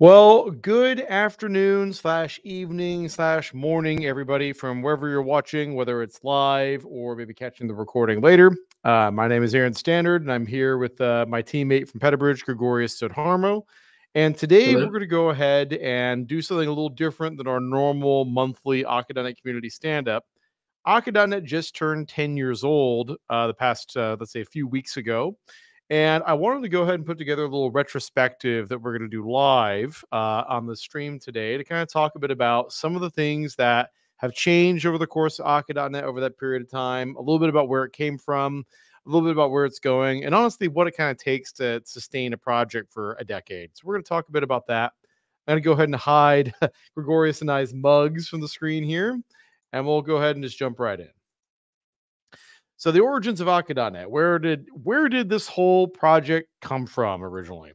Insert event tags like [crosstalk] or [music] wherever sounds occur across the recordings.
Well, good afternoon slash evening slash morning, everybody, from wherever you're watching, whether it's live or maybe catching the recording later. Uh, my name is Aaron Stannard, and I'm here with uh, my teammate from Petabridge, Gregorius Soedharmo. And today Hello. we're going to go ahead and do something a little different than our normal monthly Akka.NET community stand up. Akka.NET just turned 10 years old uh, the past, uh, let's say, a few weeks ago. And I wanted to go ahead and put together a little retrospective that we're going to do live uh, on the stream today to kind of talk a bit about some of the things that have changed over the course of Akka.net over that period of time, a little bit about where it came from, a little bit about where it's going, and honestly, what it kind of takes to sustain a project for a decade. So we're going to talk a bit about that. I'm going to go ahead and hide [laughs] Gregorius and I's mugs from the screen here, and we'll go ahead and just jump right in. So the origins of Akka.net, where did where did this whole project come from originally?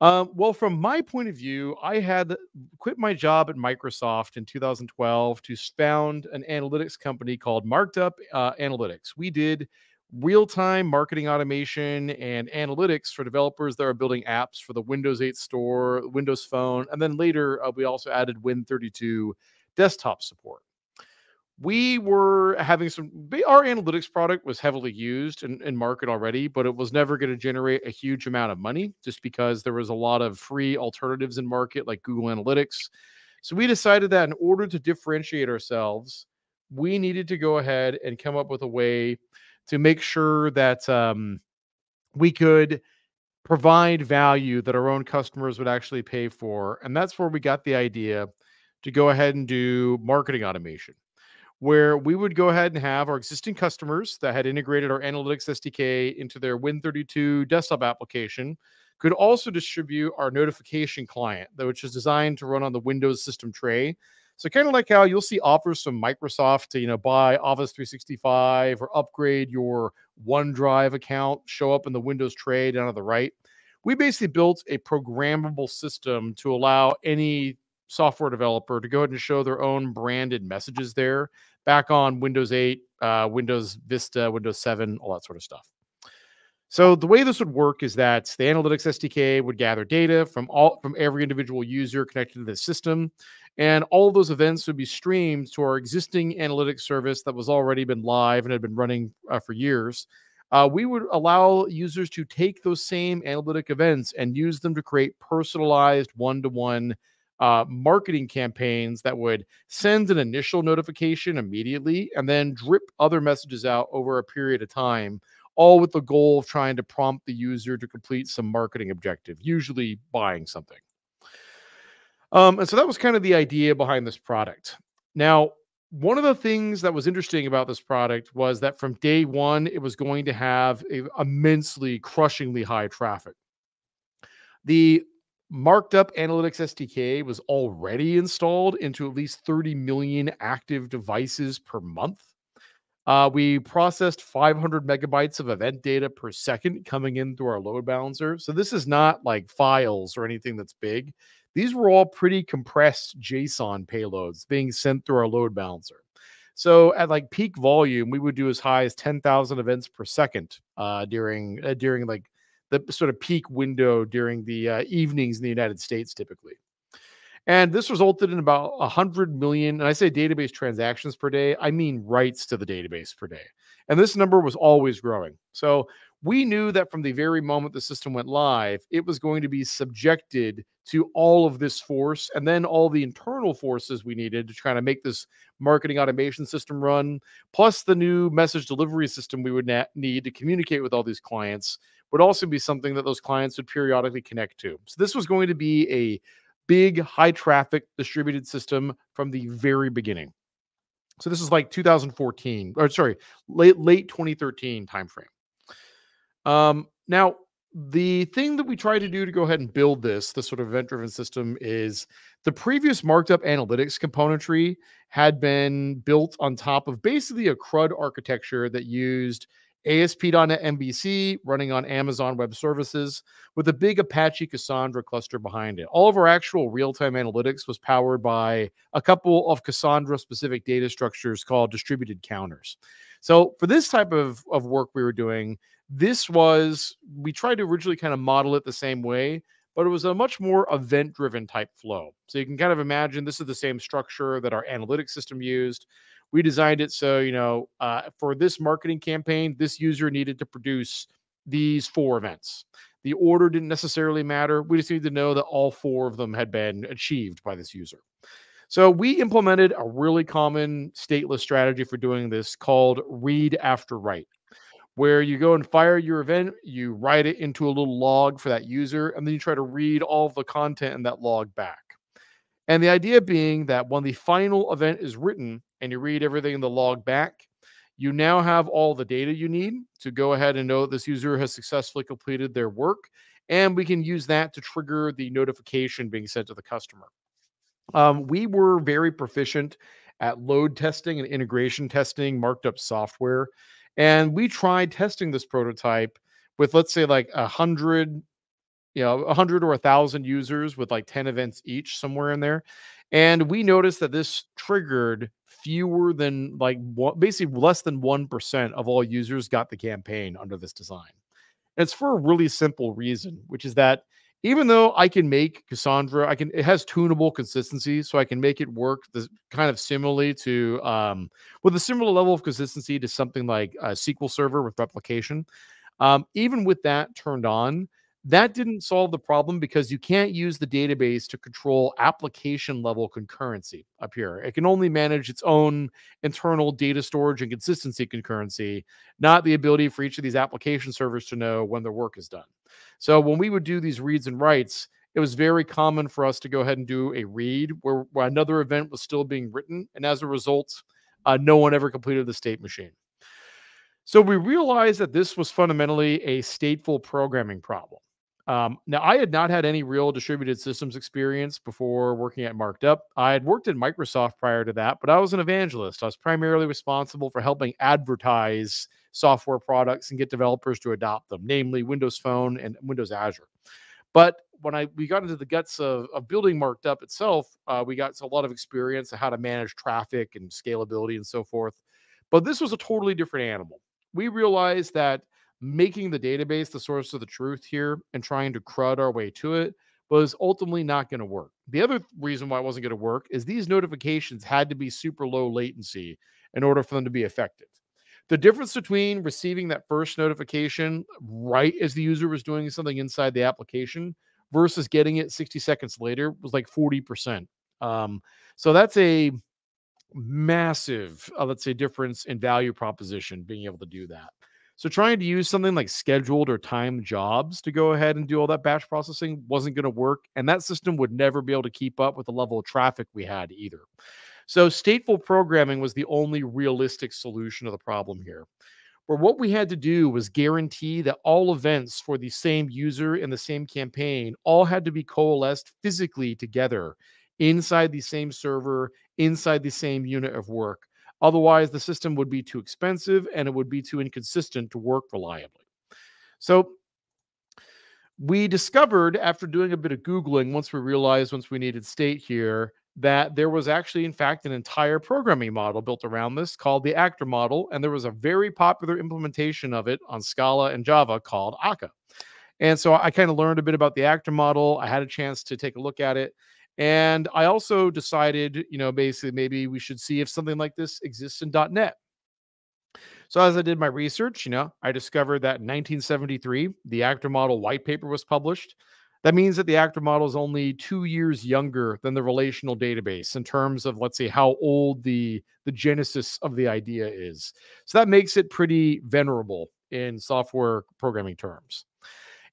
Um, well, from my point of view, I had quit my job at Microsoft in 2012 to found an analytics company called Marked Up uh, Analytics. We did real time marketing automation and analytics for developers that are building apps for the Windows 8 store, Windows Phone, and then later uh, we also added Win32 desktop support we were having some our analytics product was heavily used in, in market already but it was never going to generate a huge amount of money just because there was a lot of free alternatives in market like google analytics. So we decided that in order to differentiate ourselves we needed to go ahead and come up with a way to make sure that um, we could provide value that our own customers would actually pay for and that's where we got the idea to go ahead and do marketing automation where we would go ahead and have our existing customers that had integrated our analytics SDK into their Win32 desktop application could also distribute our notification client, which is designed to run on the Windows system tray. So kind of like how you'll see offers from Microsoft to you know buy Office 365 or upgrade your OneDrive account, show up in the Windows tray down to the right. We basically built a programmable system to allow any software developer to go ahead and show their own branded messages there back on Windows 8, uh, Windows Vista, Windows 7, all that sort of stuff. So the way this would work is that the analytics SDK would gather data from all from every individual user connected to the system, and all those events would be streamed to our existing analytics service that was already been live and had been running uh, for years. Uh, we would allow users to take those same analytic events and use them to create personalized one-to-one uh, marketing campaigns that would send an initial notification immediately and then drip other messages out over a period of time, all with the goal of trying to prompt the user to complete some marketing objective, usually buying something. Um, and so that was kind of the idea behind this product. Now, one of the things that was interesting about this product was that from day one, it was going to have immensely, crushingly high traffic. The marked up analytics SDK was already installed into at least 30 million active devices per month. Uh, we processed 500 megabytes of event data per second coming in through our load balancer. So this is not like files or anything that's big. These were all pretty compressed JSON payloads being sent through our load balancer. So at like peak volume, we would do as high as 10,000 events per second uh, during uh, during like the sort of peak window during the uh, evenings in the United States, typically. And this resulted in about 100 million, and I say database transactions per day, I mean writes to the database per day. And this number was always growing. So we knew that from the very moment the system went live, it was going to be subjected to all of this force and then all the internal forces we needed to try to make this marketing automation system run, plus the new message delivery system we would na- need to communicate with all these clients would also be something that those clients would periodically connect to. So this was going to be a big high traffic distributed system from the very beginning. So this is like 2014 or sorry, late late 2013 timeframe. Um, now the thing that we try to do to go ahead and build this, this sort of event driven system, is the previous marked up analytics componentry had been built on top of basically a CRUD architecture that used ASP.NET MVC running on Amazon Web Services with a big Apache Cassandra cluster behind it. All of our actual real time analytics was powered by a couple of Cassandra specific data structures called distributed counters. So, for this type of, of work we were doing, this was, we tried to originally kind of model it the same way, but it was a much more event driven type flow. So you can kind of imagine this is the same structure that our analytics system used. We designed it so, you know, uh, for this marketing campaign, this user needed to produce these four events. The order didn't necessarily matter. We just needed to know that all four of them had been achieved by this user. So we implemented a really common stateless strategy for doing this called read after write where you go and fire your event, you write it into a little log for that user, and then you try to read all the content in that log back. And the idea being that when the final event is written and you read everything in the log back, you now have all the data you need to go ahead and know this user has successfully completed their work. And we can use that to trigger the notification being sent to the customer. Um, we were very proficient at load testing and integration testing marked up software. And we tried testing this prototype with, let's say, like a hundred, you know, a hundred or a thousand users with like 10 events each, somewhere in there. And we noticed that this triggered fewer than like one, basically less than 1% of all users got the campaign under this design. And it's for a really simple reason, which is that even though I can make Cassandra, I can it has tunable consistency, so I can make it work this kind of similarly to um, with a similar level of consistency to something like a SQL Server with replication. Um, even with that turned on, that didn't solve the problem because you can't use the database to control application level concurrency up here. It can only manage its own internal data storage and consistency concurrency, not the ability for each of these application servers to know when their work is done. So when we would do these reads and writes, it was very common for us to go ahead and do a read where, where another event was still being written. And as a result, uh, no one ever completed the state machine. So we realized that this was fundamentally a stateful programming problem. Um, now, I had not had any real distributed systems experience before working at Marked Up. I had worked at Microsoft prior to that, but I was an evangelist. I was primarily responsible for helping advertise software products and get developers to adopt them, namely Windows Phone and Windows Azure. But when I we got into the guts of, of building Marked Up itself, uh, we got a lot of experience of how to manage traffic and scalability and so forth. But this was a totally different animal. We realized that making the database the source of the truth here and trying to crud our way to it was ultimately not going to work. The other reason why it wasn't going to work is these notifications had to be super low latency in order for them to be effective. The difference between receiving that first notification right as the user was doing something inside the application versus getting it 60 seconds later was like 40%. Um, so that's a massive, uh, let's say, difference in value proposition being able to do that. So trying to use something like scheduled or timed jobs to go ahead and do all that batch processing wasn't going to work. And that system would never be able to keep up with the level of traffic we had either. So stateful programming was the only realistic solution to the problem here. Where what we had to do was guarantee that all events for the same user in the same campaign all had to be coalesced physically together inside the same server, inside the same unit of work Otherwise, the system would be too expensive and it would be too inconsistent to work reliably. So we discovered after doing a bit of Googling, once we realized, once we needed state here, that there was actually, in fact, an entire programming model built around this called the actor model. And there was a very popular implementation of it on Scala and Java called Akka. And so I kind of learned a bit about the actor model. I had a chance to take a look at it. And I also decided, you know, basically maybe we should see if something like this exists in .NET. So as I did my research, you know, I discovered that in 1973, the actor model white paper was published. That means that the actor model is only two years younger than the relational database in terms of, let's say, how old the the genesis of the idea is. So that makes it pretty venerable in software programming terms.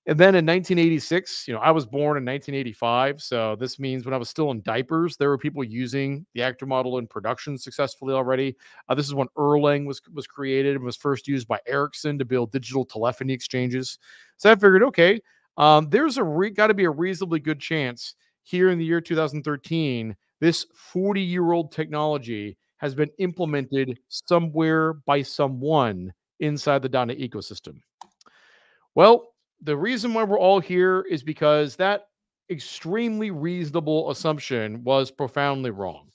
And then in 1986, you know, I was born in 1985. So this means when I was still in diapers, there were people using the actor model in production successfully already. Uh, this is when Erlang was, was created and was first used by Ericsson to build digital telephony exchanges. So I figured, okay, um, there's a re- got to be a reasonably good chance here in the year 2013, this 40 year old technology has been implemented somewhere by someone inside the .NET ecosystem. Well, the reason why we're all here is because that extremely reasonable assumption was profoundly wrong.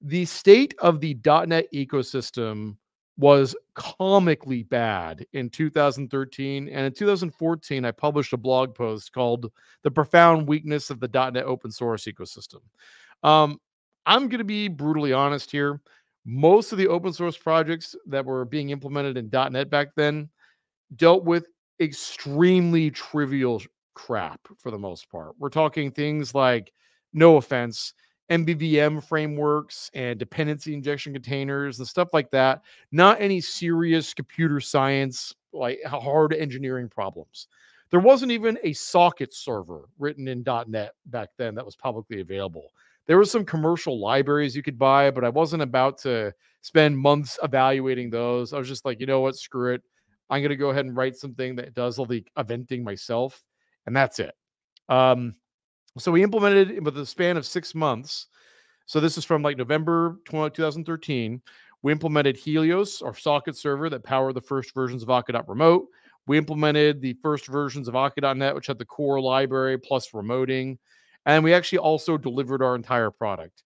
The state of the .NET ecosystem was comically bad in 2013. And in 2014, I published a blog post called The Profound Weakness of the .NET Open Source Ecosystem. Um, I'm going to be brutally honest here. Most of the open source projects that were being implemented in .NET back then dealt with extremely trivial crap for the most part. We're talking things like, no offense, MVVM frameworks and dependency injection containers and stuff like that. Not any serious computer science, like hard engineering problems. There wasn't even a socket server written in .NET back then that was publicly available. There were some commercial libraries you could buy, but I wasn't about to spend months evaluating those. I was just like, you know what, screw it. I'm going to go ahead and write something that does all the eventing myself, and that's it. Um, so we implemented with a span of six months. So this is from like November 2013. We implemented Helios, our socket server that powered the first versions of Akka.remote. We implemented the first versions of Akka.net, which had the core library plus remoting. And we actually also delivered our entire product.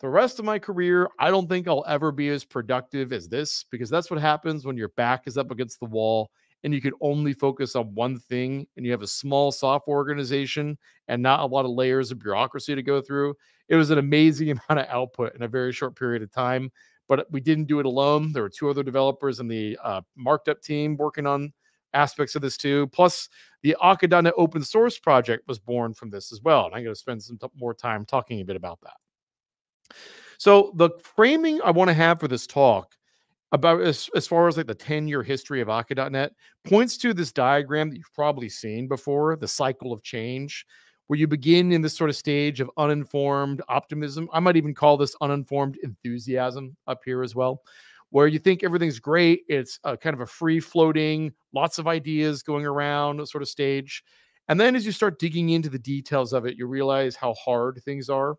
The rest of my career, I don't think I'll ever be as productive as this because that's what happens when your back is up against the wall and you can only focus on one thing and you have a small software organization and not a lot of layers of bureaucracy to go through. It was an amazing [laughs] amount of output in a very short period of time, but we didn't do it alone. There were two other developers in the uh, marked up team working on aspects of this too. Plus, the Akka.NET open source project was born from this as well. And I'm going to spend some more time talking a bit about that. So, the framing I want to have for this talk about as, as far as like the 10 year history of Akka.net points to this diagram that you've probably seen before the cycle of change, where you begin in this sort of stage of uninformed optimism. I might even call this uninformed enthusiasm up here as well, where you think everything's great. It's a kind of a free floating, lots of ideas going around sort of stage. And then as you start digging into the details of it, you realize how hard things are.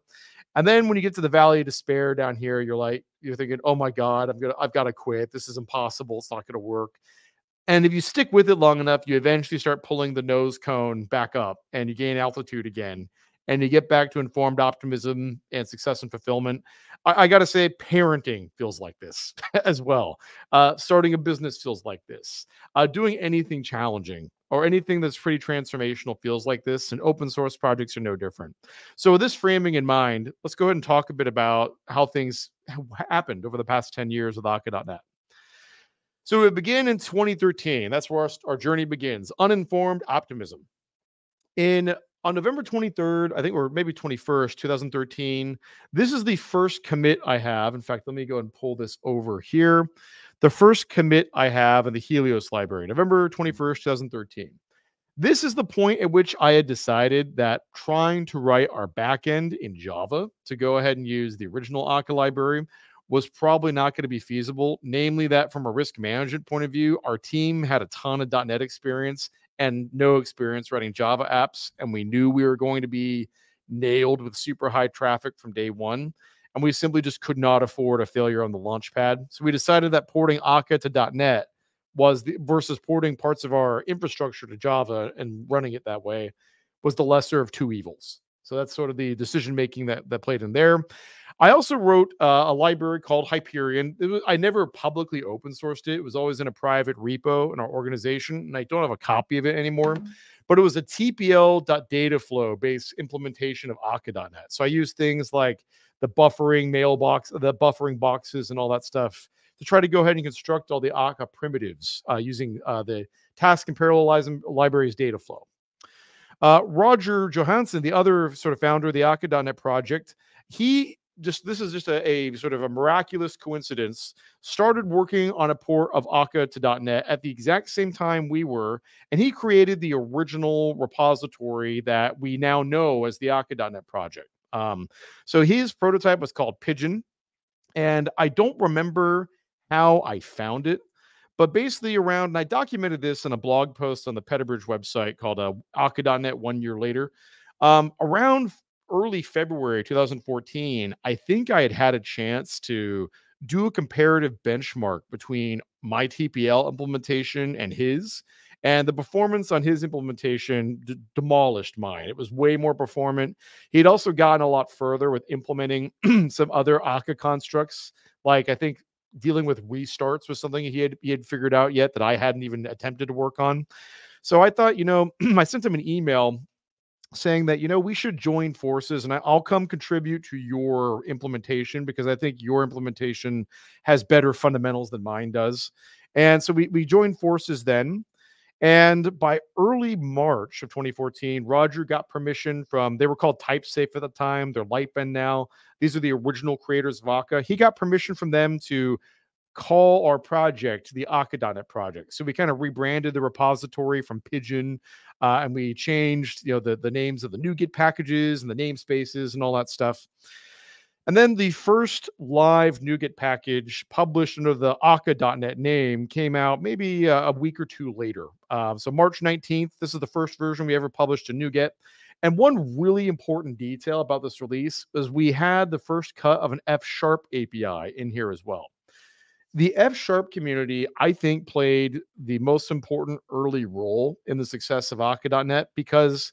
And then when you get to the valley of despair down here, you're like, you're thinking, oh my God, I'm gonna, I've got to quit. This is impossible. It's not gonna work. And if you stick with it long enough, you eventually start pulling the nose cone back up and you gain altitude again. And you get back to informed optimism and success and fulfillment. I, I got to say, parenting feels like this [laughs] as well. Uh, starting a business feels like this. Uh, doing anything challenging or anything that's pretty transformational feels like this, and open source projects are no different. So, with this framing in mind, let's go ahead and talk a bit about how things [laughs] happened over the past 10 years with Akka.net. So, it began in 2013. That's where our, our journey begins uninformed optimism. In on November 23rd, I think, or maybe 21st, 2013, this is the first commit I have. In fact, let me go and pull this over here the first commit I have in the Helios library, November mm. 21st, 2013. This is the point at which I had decided that trying to write our backend in Java to go ahead and use the original Akka library was probably not going to be feasible. Namely, that from a risk management point of view, our team had a ton of .NET experience and no experience writing Java apps, and we knew we were going to be nailed with super high traffic from day one and we simply just could not afford a failure on the launchpad. So we decided that porting Akka to .NET was the versus porting parts of our infrastructure to Java and running it that way was the lesser of two evils. So that's sort of the decision making that that played in there. I also wrote uh, a library called Hyperion. Was, I never publicly open sourced it. It was always in a private repo in our organization, and I don't have a copy of it anymore. But it was a TPL.dataflow based implementation of Akka.net. So I used things like the buffering mailbox, the buffering boxes, and all that stuff to try to go ahead and construct all the Akka primitives uh, using uh, the task and parallelism libraries data flow. Uh, Roger Johansson, the other sort of founder of the Akka.net project, he just this is just a, a, sort of a miraculous coincidence started working on a port of akka to net at the exact same time we were and he created the original repository that we now know as the akka.net project um, so his prototype was called Pigeon, and I don't remember how I found it, but basically around, and I documented this in a blog post on the Petabridge website called uh, Akka.net one year later. Um, around early February 2014, I think I had had a chance to do a comparative benchmark between my TPL implementation and his and the performance on his implementation d- demolished mine. It was way more performant. He'd also gotten a lot further with implementing [clears throat] some other Akka constructs. Like I think dealing with restarts was something he had he had figured out yet that I hadn't even attempted to work on. So I thought, you know, [clears throat] I sent him an email saying that you know we should join forces and I'll come contribute to your implementation because I think your implementation has better fundamentals than mine does. And so we we joined forces then. And by early March of 2014, Roger got permission from they were called TypeSafe at the time. They're Lightbend now. These are the original creators of Akka. He got permission from them to call our project the Akka.NET project. So we kind of rebranded the repository from Pigeon, uh, and we changed, you know, the the names of the NuGet packages and the namespaces and all that stuff. And then the first live NuGet package published under the Akka.NET name came out maybe uh, a week or two later. Uh, so March 19th, this is the first version we ever published in NuGet. And one really important detail about this release is we had the first cut of an F sharp API in here as well the F sharp community, I think, played the most important early role in the success of Akka.NET because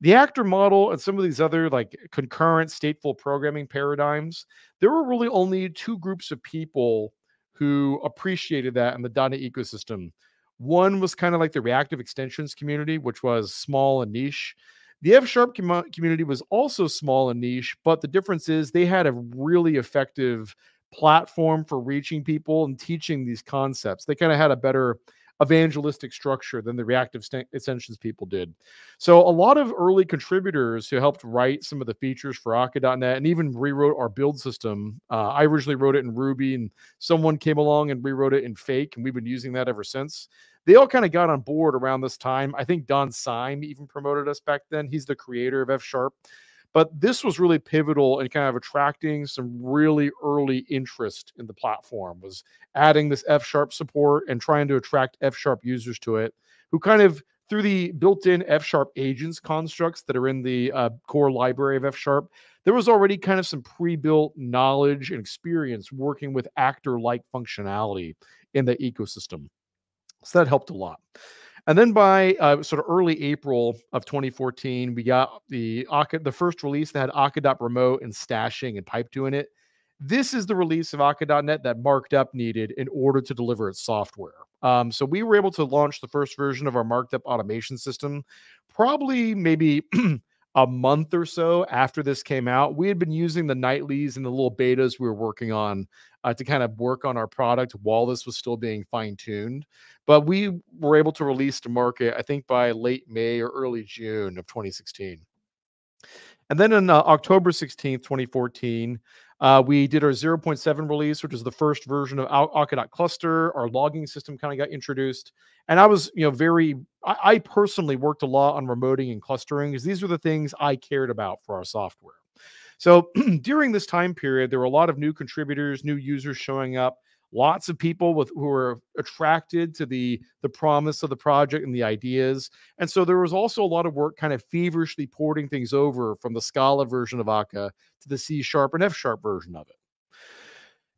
the actor model and some of these other like concurrent stateful programming paradigms, there were really only two groups of people who appreciated that in the .NET ecosystem. One was kind of like the reactive extensions community, which was small and niche. The F sharp com- community was also small and niche, but the difference is they had a really effective platform for reaching people and teaching these concepts. They kind of had a better evangelistic structure than the reactive extensions people did. So a lot of early contributors who helped write some of the features for Akka.NET and even rewrote our build system. Uh, I originally wrote it in Ruby, and someone came along and rewrote it in Fake, and we've been using that ever since. They all kind of got on board around this time. I think Don Syme even promoted us back then. He's the creator of F Sharp. But this was really pivotal in kind of attracting some really early interest in the platform, was adding this F sharp support and trying to attract F sharp users to it who kind of through the built-in F sharp agents constructs that are in the uh, core library of F sharp, there was already kind of some pre-built knowledge and experience working with actor-like functionality in the ecosystem. So that helped a lot. And then by uh, sort of early April of 2014, we got the the first release that had Akka.remote and stashing and pipe in it. This is the release of Akka.NET that marked up needed in order to deliver its software. Um, so we were able to launch the first version of our marked up automation system, probably maybe [clears throat] a month or so after this came out. We had been using the nightlies and the little betas we were working on uh, to kind of work on our product while this was still being fine tuned. But we were able to release to market, I think, by late May or early June of 2016. And then on uh, October 16th, 2014, uh, we did our 0.7 release, which is the first version of Akka cluster. Our logging system kind of got introduced. And I was, you know, very, I, I personally worked a lot on remoting and clustering because these were the things I cared about for our software. So [clears throat] during this time period, there were a lot of new contributors, new users showing up lots of people with who were attracted to the the promise of the project and the ideas and so there was also a lot of work kind of feverishly porting things over from the scala version of akka to the c sharp and f sharp version of it.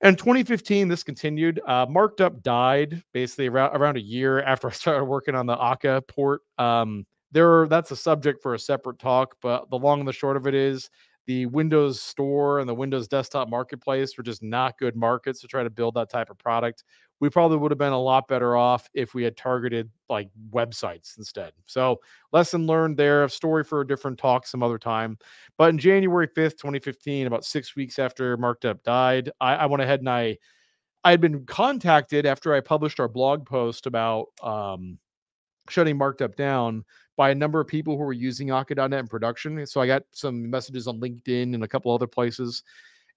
And 2015 this continued uh, marked up died basically around, around a year after [laughs] i started working on the akka port. Um, there that's a subject for a separate talk but the long and the short of it is the Windows Store and the Windows Desktop Marketplace were just not good markets to try to build that type of product. We probably would have been a lot better off if we had targeted like websites instead. So, lesson learned there, a story for a different talk some other time. But in January 5th, 2015, about six weeks after Marked Up died, I, I went ahead and I I had been contacted after I published our blog post about um, shutting Marked Up down by a number of people who were using Akka.NET in production. So I got some messages on LinkedIn and a couple other places.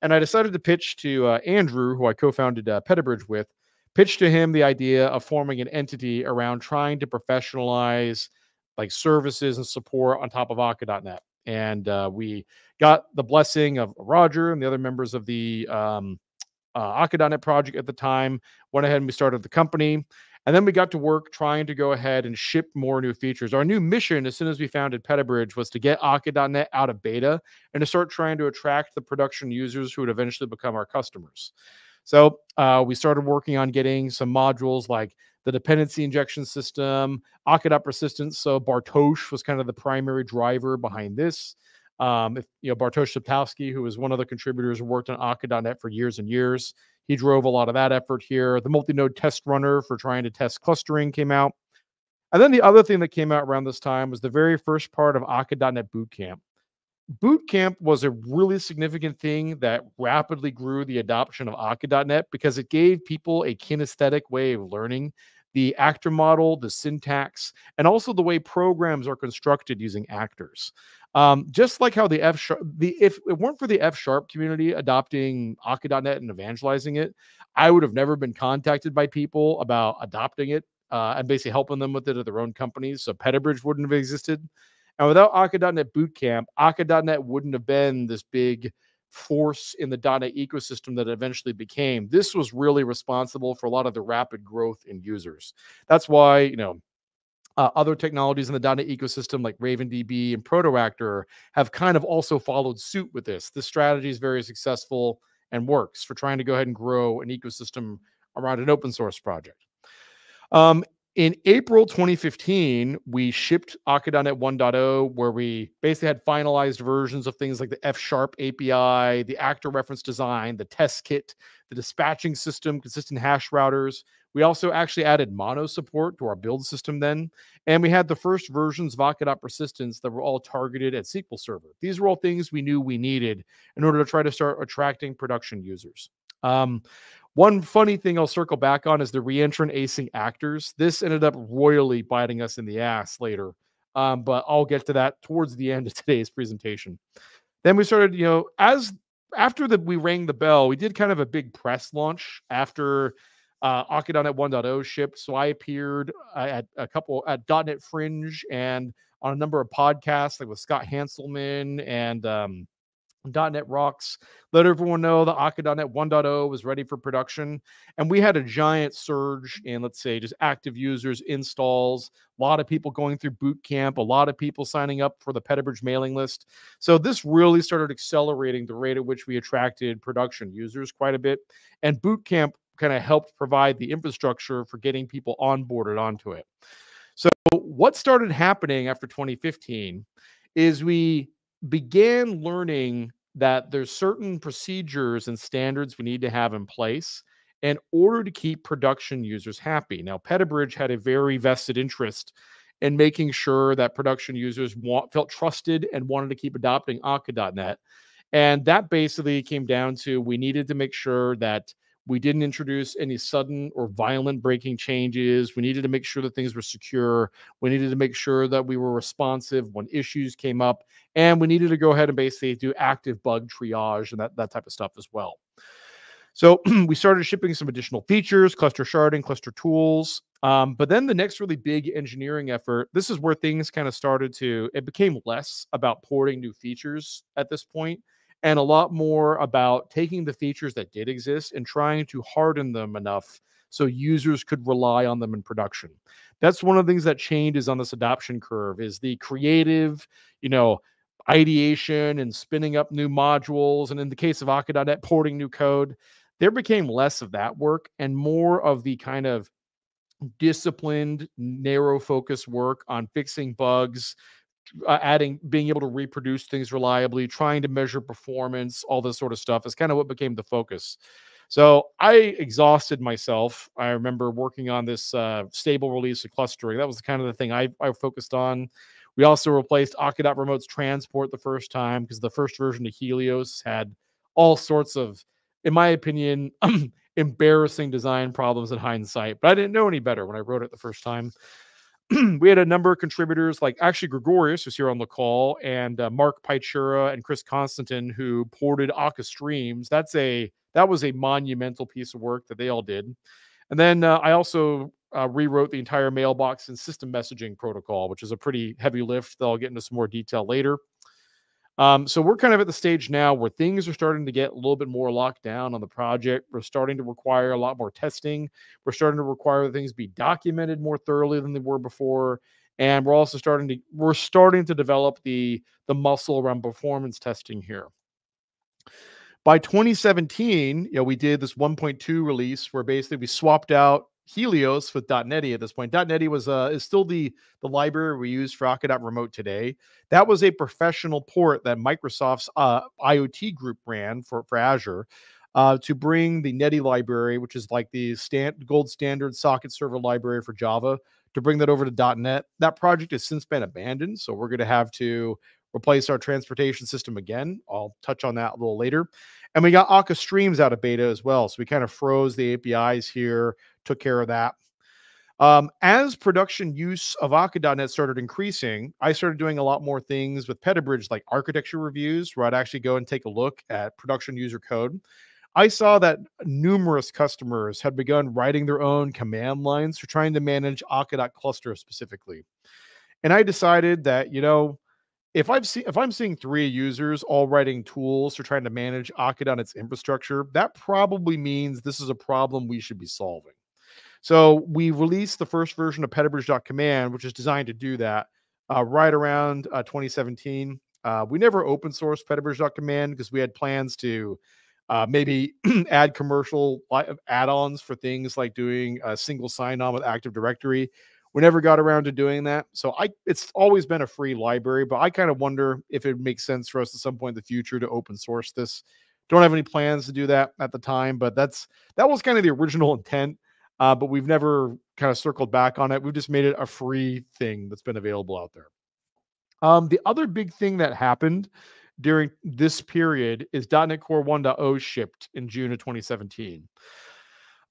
And I decided to pitch to uh, Andrew, who I co founded uh, Petabridge with, pitch to him the idea of forming an entity around trying to professionalize like services and support on top of Akka.NET. And uh, we got the blessing of Roger and the other members of the um, uh, Akka.NET project at the time. Went ahead and we started the company. And then we got to work trying to go ahead and ship more new features. Our new mission, as soon as we founded Petabridge, was to get Akka.NET out of beta and to start trying to attract the production users who would eventually become our customers. So uh, we started working on getting some modules like the dependency injection system, Akka persistence. So Bartosz was kind of the primary driver behind this. Um, if you know Bartosz Sypytkowski, who was one of the contributors, worked on Akka.NET for years and years, He drove a lot of that effort here. The multi-node test runner for trying to test clustering came out. And then the other thing that came out around this time was the very first part of Akka.NET Bootcamp. Bootcamp was a really significant thing that rapidly grew the adoption of Akka.NET because it gave people a kinesthetic way of learning the actor model, the syntax, and also the way programs are constructed using actors. Um, just like how the F sharp, the if it weren't for the F sharp community adopting Akka.NET and evangelizing it, I would have never been contacted by people about adopting it uh, and basically helping them with it at their own companies. So Petabridge wouldn't have existed. And without Akka.NET Bootcamp, Akka.NET wouldn't have been this big force in the .NET ecosystem that eventually became. This was really responsible for a lot of the rapid growth in users. That's why, you know, uh, other technologies in the .NET ecosystem like RavenDB and Protoactor have kind of also followed suit with this. This strategy is very successful and works for trying to go ahead and grow an ecosystem around an open source project. Um, in April 2015, we shipped Akka.NET 1.0, where we basically had finalized versions of things like the F Sharp API, the actor reference design, the test kit, the dispatching system, consistent hash routers. We also actually added mono support to our build system then. And we had the first versions of Akka.Persistence that were all targeted at SQL Server. These were all things we knew we needed in order to try to start attracting production users. Um, one funny thing I'll circle back on is the reentrant async actors. This ended up royally biting us in the ass later, um, but I'll get to that towards the end of today's presentation. Then we started, you know, as after that we rang the bell, we did kind of a big press launch after uh, Akka.NET 1.0 shipped. So I appeared uh, at a couple at .NET Fringe and on a number of podcasts, like with Scott Hanselman and um, .NET Rocks let everyone know that Akka.NET 1.0 was ready for production. And we had a giant surge in, let's say, just active users, installs, a lot of people going through boot camp, a lot of people signing up for the Petabridge mailing list. So this really started accelerating the rate at which we attracted production users quite a bit. And boot camp kind of helped provide the infrastructure for getting people onboarded onto it. So what started happening after 2015 is we began learning that there's certain procedures and standards we need to have in place in order to keep production users happy. Now, Petabridge had a very vested interest in making sure that production users want, felt trusted and wanted to keep adopting Akka.NET. And that basically came down to we needed to make sure that we didn't introduce any sudden or violent breaking changes. We needed to make sure that things were secure. We needed to make sure that we were responsive when issues came up. And we needed to go ahead and basically do active bug triage and that, that type of stuff as well. So [clears throat] we started shipping some additional features, cluster sharding, cluster tools. Um, but then the next really big engineering effort, this is where things kind of started to, it became less about porting new features at this point and a lot more about taking the features that did exist and trying to harden them enough so users could rely on them in production. That's one of the things that changes on this adoption curve is the creative, you know, ideation and spinning up new modules. And in the case of Akka.NET, porting new code, there became less of that work and more of the kind of disciplined, narrow focus work on fixing bugs, uh, adding being able to reproduce things reliably trying to measure performance all this sort of stuff is kind of what became the focus. So i exhausted myself. I remember working on this uh, stable release of clustering. That was kind of the thing i, I focused on. We also replaced Akka.Remote's transport the first time because the first version of helios had all sorts of in my opinion [clears throat] embarrassing design problems in hindsight but i didn't know any better when i wrote it the first time [clears throat] we had a number of contributors, like actually Gregorius, who's here on the call, and uh, Marc Piechura and Chris Constantin, who ported Akka streams. That's a that was a monumental piece of work that they all did. And then uh, I also uh, rewrote the entire mailbox and system messaging protocol, which is a pretty heavy lift that I'll get into some more detail later. Um, so we're kind of at the stage now where things are starting to get a little bit more locked down on the project. We're starting to require a lot more testing. We're starting to require things be documented more thoroughly than they were before. And we're also starting to we're starting to develop the the muscle around performance testing here. By 2017, you know, we did this 1.2 release where basically we swapped out Helios with DotNetty at this point. DotNetty was uh, is still the the library we use for Akka.Remote today. That was a professional port that Microsoft's uh, IoT group ran for for Azure. uh, to bring the Netty library, which is like the stand, gold standard socket server library for Java, to bring that over to .NET. That project has since been abandoned, so we're going to have to replace our transportation system again. I'll touch on that a little later. And we got Akka Streams out of beta as well. So we kind of froze the APIs here, took care of that. Um, as production use of Akka.NET started increasing, I started doing a lot more things with Petabridge, like architecture reviews, where I'd actually go and take a look at production user code. I saw that numerous customers had begun writing their own command lines for trying to manage Akka.cluster specifically. And I decided that, you know, if I've seen if I'm seeing three users all writing tools for trying to manage Akka on its infrastructure, that probably means this is a problem we should be solving. So we released the first version of Petabridge.command, which is designed to do that, uh, right around uh, 2017. Uh, we never open sourced Petabridge.command because we had plans to uh, maybe [clears throat] add commercial add-ons for things like doing a single sign-on with Active Directory. We never got around to doing that. So I it's always been a free library, but I kind of wonder if it makes sense for us at some point in the future to open source this. Don't have any plans to do that at the time, but that's that was kind of the original intent. Uh, but we've never kind of circled back on it. We've just made it a free thing that's been available out there. Um, the other big thing that happened during this period is .NET Core 1.0 shipped in June of 2017.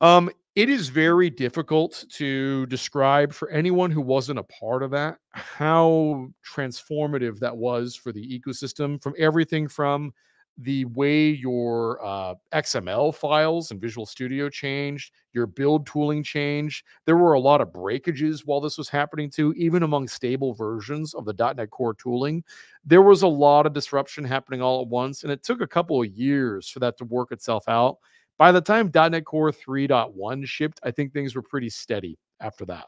Um, it is very difficult to describe for anyone who wasn't a part of that how transformative that was for the ecosystem from everything from the way your uh, XML files and Visual Studio changed, your build tooling changed. There were a lot of breakages while this was happening too, even among stable versions of the .NET Core tooling. There was a lot of disruption happening all at once, and it took a couple of years for that to work itself out. By the time .NET Core 3.1 shipped, I think things were pretty steady after that.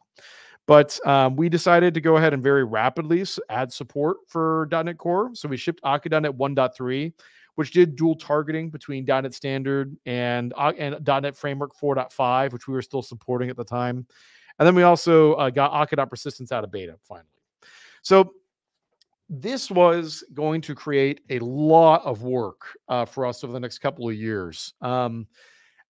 But um, we decided to go ahead and very rapidly add support for .NET Core. So we shipped Akka.NET 1.3, which did dual targeting between .NET Standard and, uh, and .NET Framework 4.5, which we were still supporting at the time. And then we also uh, got Akka.Persistence out of beta finally. So this was going to create a lot of work uh, for us over the next couple of years. Um,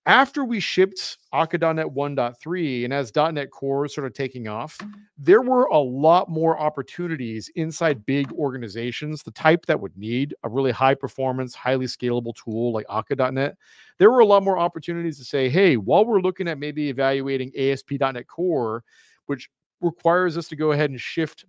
after we shipped Akka.NET 1.3 and as .NET Core sort of taking off, there were a lot more opportunities inside big organizations, the type that would need a really high performance, highly scalable tool like Akka.NET. There were a lot more opportunities to say, hey, while we're looking at maybe evaluating ASP.NET Core, which requires us to go ahead and shift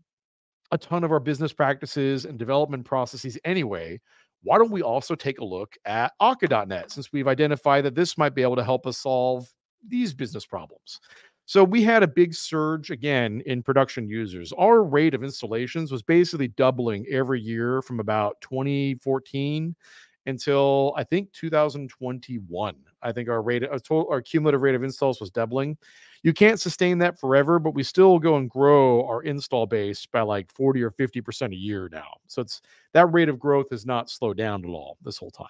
a ton of our business practices and development processes anyway, why don't we also take a look at Akka.net since we've identified that this might be able to help us solve these business problems? So we had a big surge again in production users. Our rate of installations was basically doubling every year from about 2014 until I think 2021. I think our rate of total our cumulative rate of installs was doubling. You can't sustain that forever, but we still go and grow our install base by like 40 or 50% a year now. So it's that rate of growth has not slowed down at all this whole time.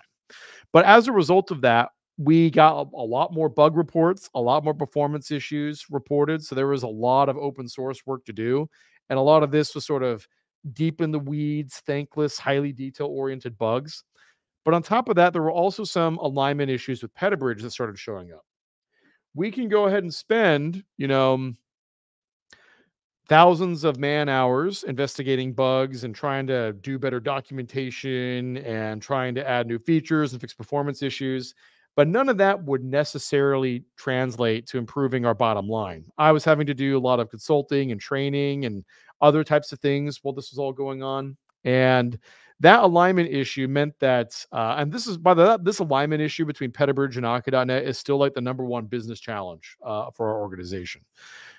But as a result of that, we got a, lot more bug reports, a lot more performance issues reported. So there was a lot of open source work to do. And a lot of this was sort of deep in the weeds, thankless, highly detail oriented bugs. But on top of that, there were also some alignment issues with Petabridge that started showing up we can go ahead and spend, you know, um, thousands of man hours investigating bugs and trying to do better documentation and trying to add new features and fix performance issues. But none of that would necessarily translate to improving our bottom line. I was having to do a lot of consulting and training and other types of things while this was all going on. And that alignment issue meant that, uh, and this is by the this alignment issue between Petabridge and Akka.net is still like the number one business challenge uh, for our organization.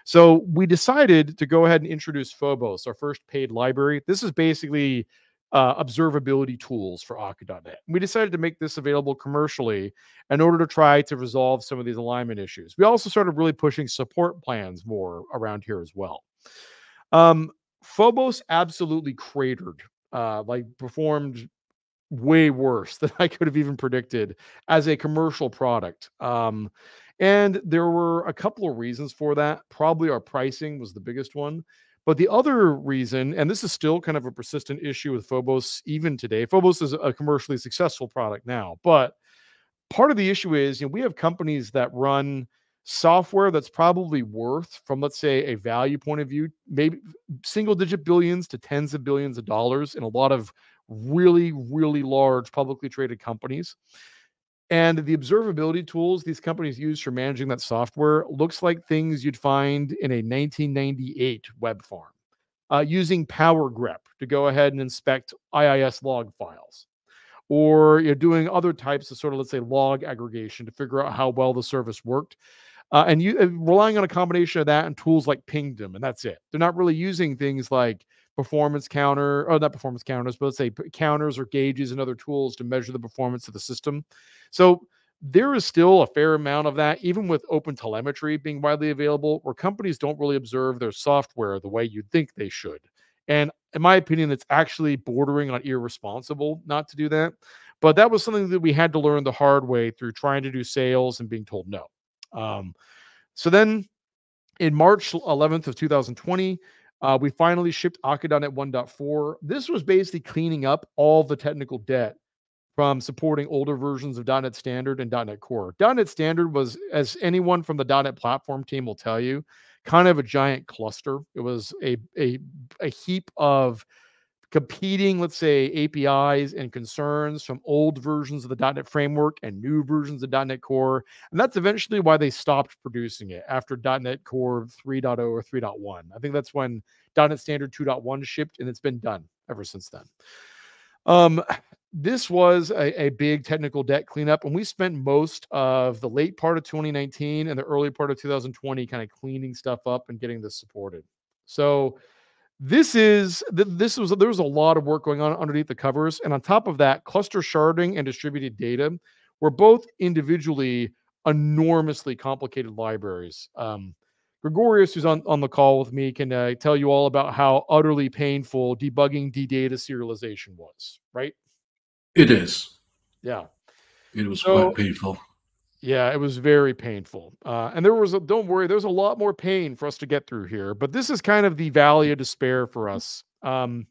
So we decided to go ahead and introduce Phobos, our first paid library. This is basically uh, observability tools for Akka.net. We decided to make this available commercially in order to try to resolve some of these alignment issues. We also started really pushing support plans more around here as well. Um, Phobos absolutely cratered uh, like performed way worse than I could have even predicted as a commercial product. Um, and there were a couple of reasons for that. Probably our pricing was the biggest one. But the other reason, and this is still kind of a persistent issue with Phobos even today, Phobos is a commercially successful product now, but part of the issue is, you know, we have companies that run software that's probably worth, from let's say a value point of view, maybe single digit billions to tens of billions of dollars in a lot of really, really large publicly traded companies. And the observability tools these companies use for managing that software looks like things you'd find in a 1998 web farm uh, using PowerGREP to go ahead and inspect IIS log files. Or you're doing other types of sort of, let's say, log aggregation to figure out how well the service worked. Uh, and you uh, relying on a combination of that and tools like Pingdom, and that's it. They're not really using things like performance counter, or not performance counters, but let's say counters or gauges and other tools to measure the performance of the system. So there is still a fair amount of that, even with open telemetry being widely available, where companies don't really observe their software the way you'd think they should. And in my opinion, it's actually bordering on irresponsible not to do that. But that was something that we had to learn the hard way through trying to do sales and being told no. Um, so then in March 11th of 2020, uh, we finally shipped Akka.NET 1.4. This was basically cleaning up all the technical debt from supporting older versions of .NET Standard and .NET Core. .NET Standard was, as anyone from the .NET platform team will tell you, kind of a giant cluster. It was a a, a heap of competing, let's say, APIs and concerns from old versions of the .NET framework and new versions of .NET Core, and that's eventually why they stopped producing it after .NET Core 3.0 or 3.1. I think that's when .NET Standard 2.1 shipped, and it's been done ever since then. Um, this was a, a, big technical debt cleanup, and we spent most of the late part of 2019 and the early part of 2020 kind of cleaning stuff up and getting this supported. So this is this was there was a lot of work going on underneath the covers and on top of that cluster sharding and distributed data were both individually enormously complicated libraries. Um, gregorius who's on, on the call with me can uh, tell you all about how utterly painful debugging d-data serialization was right? It is. Yeah. It was so, quite painful yeah, it was very painful. Uh, and there was, a, don't worry, there's a lot more pain for us to get through here, but this is kind of the valley of despair for us. Um,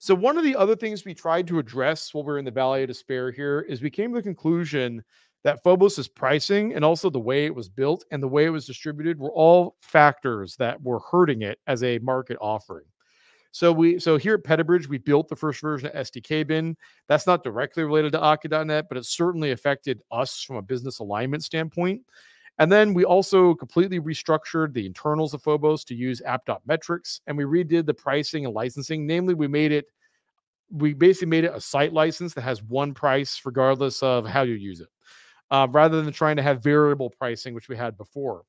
so, one of the other things we tried to address while we are in the valley of despair here is we came to the conclusion that Phobos's pricing and also the way it was built and the way it was distributed were all factors that were hurting it as a market offering. So we so here at Petabridge, we built the first version of Sdkbin. That's not directly related to Akka.NET, but it certainly affected us from a business alignment standpoint. And then we also completely restructured the internals of Phobos to use app.metrics, and we redid the pricing and licensing. Namely, we made it, we basically made it a site license that has one price regardless of how you use it, uh, rather than trying to have variable pricing, which we had before.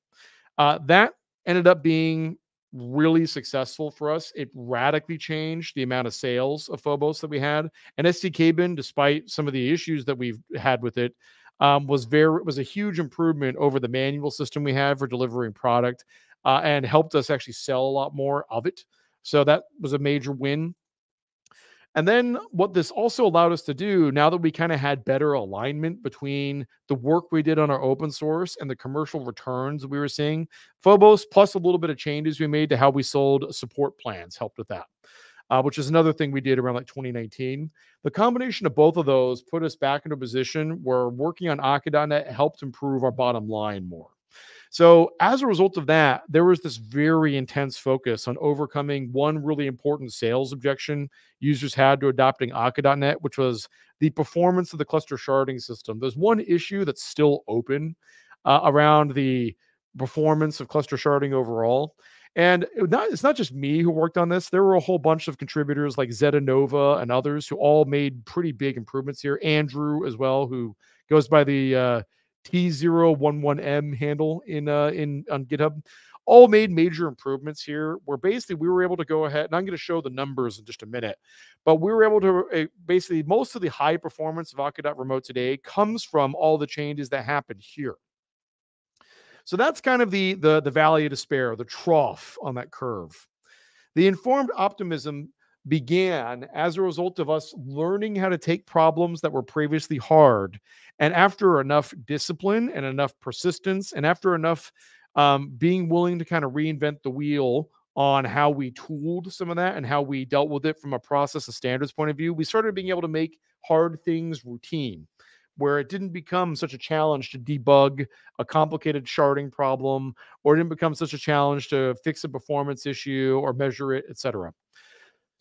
Uh, that ended up being really successful for us. It radically changed the amount of sales of Phobos that we had. And Sdkbin, despite some of the issues that we've had with it, um, was very was a huge improvement over the manual system we had for delivering product, uh, and helped us actually sell a lot more of it. So that was a major win. And then what this also allowed us to do, now that we kind of had better alignment between the work we did on our open source and the commercial returns we were seeing, Phobos plus a little bit of changes we made to how we sold support plans helped with that. Uh, which is another thing we did around like 2019. The combination of both of those put us back into a position where working on Akka.NET helped improve our bottom line more. So, as a result of that, there was this very intense focus on overcoming one really important sales objection users had to adopting Akka.NET, which was the performance of the cluster sharding system. There's one issue that's still open uh, around the performance of cluster sharding overall. And not, it's not just me who worked on this. There were a whole bunch of contributors like Zetanova and others who all made pretty big improvements here. Andrew as well, who goes by the uh, T011M handle in uh, in on GitHub, all made major improvements here. Where basically we were able to go ahead, and I'm going to show the numbers in just a minute, but we were able to uh, basically most of the high performance of Akka Remote today comes from all the changes that happened here. So that's kind of the the the valley of despair, the trough on that curve. The informed optimism began as a result of us learning how to take problems that were previously hard. And after enough discipline and enough persistence, and after enough um, being willing to kind of reinvent the wheel on how we tooled some of that and how we dealt with it from a process and standards point of view, we started being able to make hard things routine where it didn't become such a challenge to debug a complicated sharding problem, or it didn't become such a challenge to fix a performance issue or measure it, etc.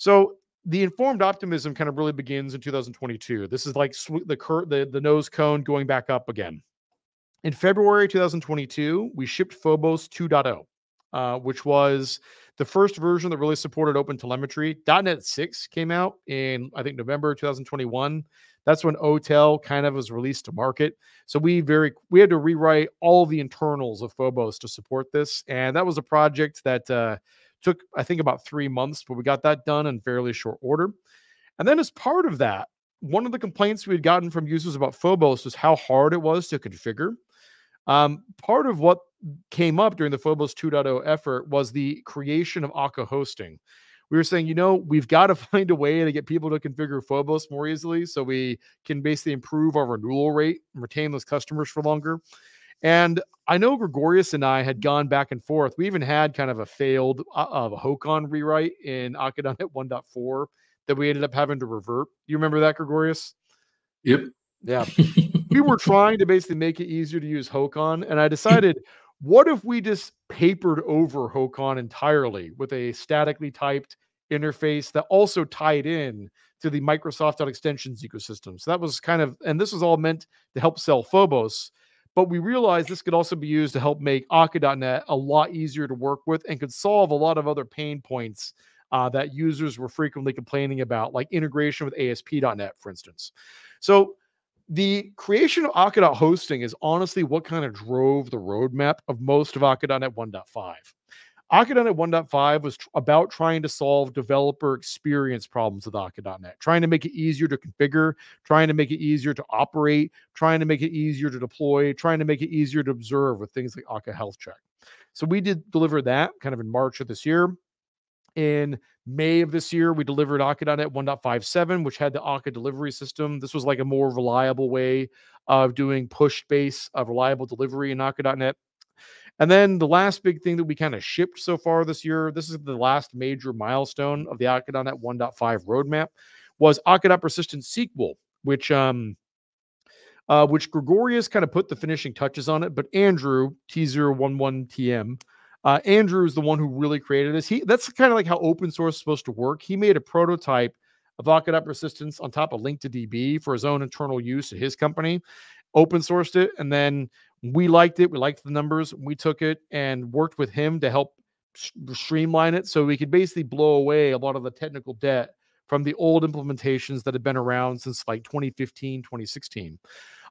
So the informed optimism kind of really begins in 2022. This is like the cur- the the nose cone going back up again. In February 2022, we shipped Phobos 2.0, uh, which was the first version that really supported open telemetry. .NET 6 came out in I think November 2021. That's when OTel kind of was released to market. So we very we had to rewrite all the internals of Phobos to support this, and that was a project that uh, took I think about three months, but we got that done in fairly short order. And then as part of that, one of the complaints we had gotten from users about Phobos was how hard it was to configure. Um, part of what came up during the Phobos 2.0 effort was the creation of Akka hosting. We were saying, you know, we've got to [laughs] find a way to get people to configure Phobos more easily so we can basically improve our renewal rate and retain those customers for longer. And I know Gregorius and I had gone back and forth. We even had kind of a failed uh, a HOCON rewrite in Akka.NET 1.4 that we ended up having to revert. You remember that, Gregorius? Yep. Yeah. [laughs] we were trying to basically make it easier to use HOCON. And I decided, what if we just papered over HOCON entirely with a statically typed interface that also tied in to the Microsoft extensions ecosystem? So that was kind of, and this was all meant to help sell Phobos. But we realized this could also be used to help make Akka.net a lot easier to work with and could solve a lot of other pain points uh, that users were frequently complaining about, like integration with ASP.NET, for instance. So the creation of Akka hosting is honestly what kind of drove the roadmap of most of Akka.NET 1.5. Akka.NET 1.5 was tr- about trying to solve developer experience problems with Akka.NET, trying to make it easier to configure, trying to make it easier to operate, trying to make it easier to deploy, trying to make it easier to observe with things like Akka Health Check. So we did deliver that kind of in March of this year. In May of this year, we delivered Akka.NET 1.57, which had the Akka delivery system. This was like a more reliable way of doing push base of uh, reliable delivery in Akka.NET. And then the last big thing that we kind of shipped so far this year, this is the last major milestone of the Akka.NET 1.5 roadmap, was Akka.NET Persistent SQL, which um, uh, which Gregorius kind of put the finishing touches on it, but Andrew T011TM uh, Andrew is the one who really created this. He that's kind of like how open source is supposed to work. He made a prototype of Akka Persistence on top of Linq2Db for his own internal use at his company, open sourced it, and then we liked it. We liked the numbers. We took it and worked with him to help streamline it so we could basically blow away a lot of the technical debt from the old implementations that had been around since like 2015, 2016.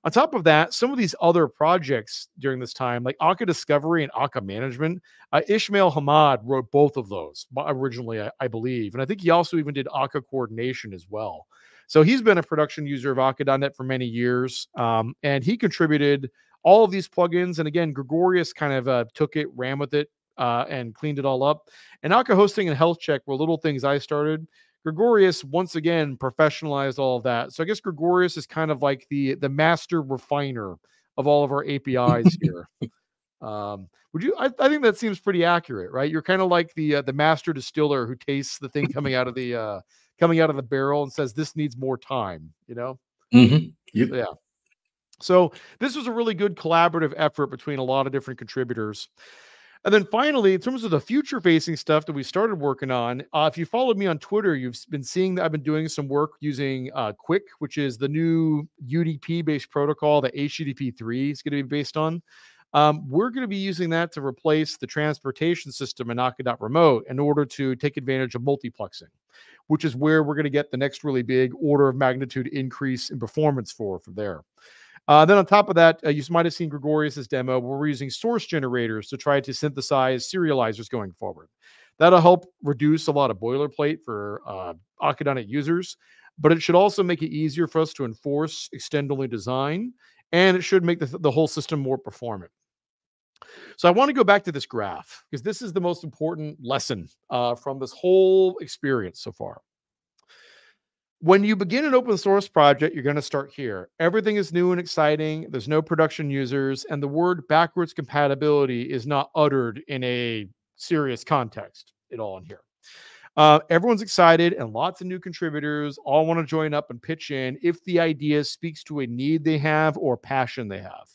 On top of that, some of these other projects during this time, like Akka Discovery and Akka Management, uh, Ismael Hamed wrote both of those originally, I, I, believe. And I think he also even did Akka Coordination as well. So he's been a production user of Akka.NET for many years. Um, and he contributed all of these plugins. And again, Gregorius kind of uh, took it, ran with it, uh, and cleaned it all up. And Akka Hosting and Health Check were little things I started. Gregorius once again professionalized all of that. So I guess Gregorius is kind of like the the master refiner of all of our APIs [laughs] here. um, would you? I, I, think that seems pretty accurate, right? You're kind of like the uh, the master distiller who tastes the thing coming out of the uh, coming out of the barrel and says this needs more time. You know? Mm-hmm. Yep. Yeah. So this was a really good collaborative effort between a lot of different contributors. And then finally, in terms of the future facing stuff that we started working on, uh, if you followed me on Twitter, you've been seeing that I've been doing some work using uh, QUIC, which is the new UDP based protocol that HTTP 3 is going to be based on. Um, we're going to be using that to replace the transportation system in Akka.remote in order to take advantage of multiplexing, which is where we're going to get the next really big order of magnitude increase in performance for from there. Uh, then on top of that, uh, you might have seen Gregorius's demo where we're using source generators to try to synthesize serializers going forward. That'll help reduce a lot of boilerplate for uh, users, but it should also make it easier for us to enforce extend-only design, and it should make the, the whole system more performant. So I want to go back to this graph because this is the most important lesson uh, from this whole experience so far when you begin an open source project, you're going to start here. Everything is new and exciting. There's no production users, and the word backwards compatibility is not uttered in a serious context at all in here. Uh, everyone's excited and lots of new contributors all want to join up and pitch in if the idea speaks to a need they have or passion they have.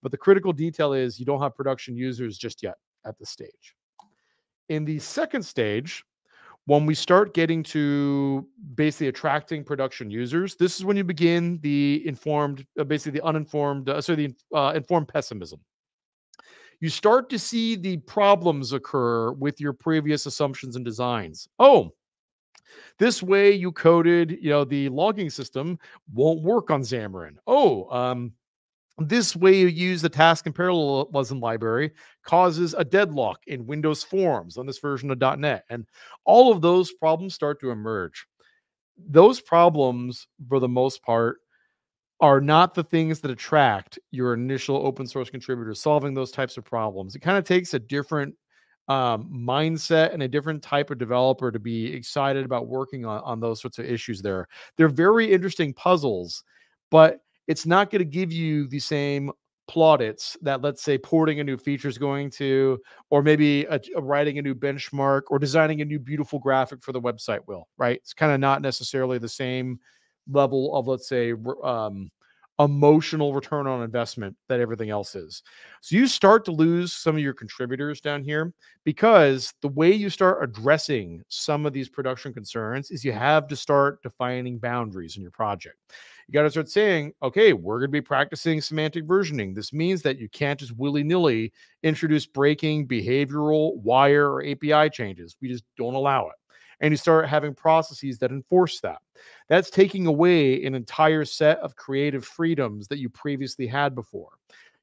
But the critical detail is you don't have production users just yet at this stage. In the second stage, when we start getting to basically attracting production users, this is when you begin the informed, uh, basically the uninformed, uh, sorry, the uh, informed pessimism. You start to see the problems occur with your previous assumptions and designs. Oh, this way you coded, you know, the logging system won't work on Xamarin. Oh, um, this way you use the task and parallelism library causes a deadlock in Windows Forms on this version of .NET. And all of those problems start to emerge. Those problems, for the most part, are not the things that attract your initial open source contributors solving those types of problems. It kind of takes a different um, mindset and a different type of developer to be excited about working on, on those sorts of issues there. They're very interesting puzzles, but it's not going to give you the same plaudits that let's say porting a new feature is going to or maybe a, a writing a new benchmark or designing a new beautiful graphic for the website will right it's kind of not necessarily the same level of let's say um, emotional return on investment that everything else is so you start to lose some of your contributors down here because the way you start addressing some of these production concerns is you have to start defining boundaries in your project you got to start saying, okay, we're going to be practicing semantic versioning. This means that you can't just willy nilly introduce breaking behavioral wire or API changes. We just don't allow it. And you start having processes that enforce that. That's taking away an entire set of creative freedoms that you previously had before.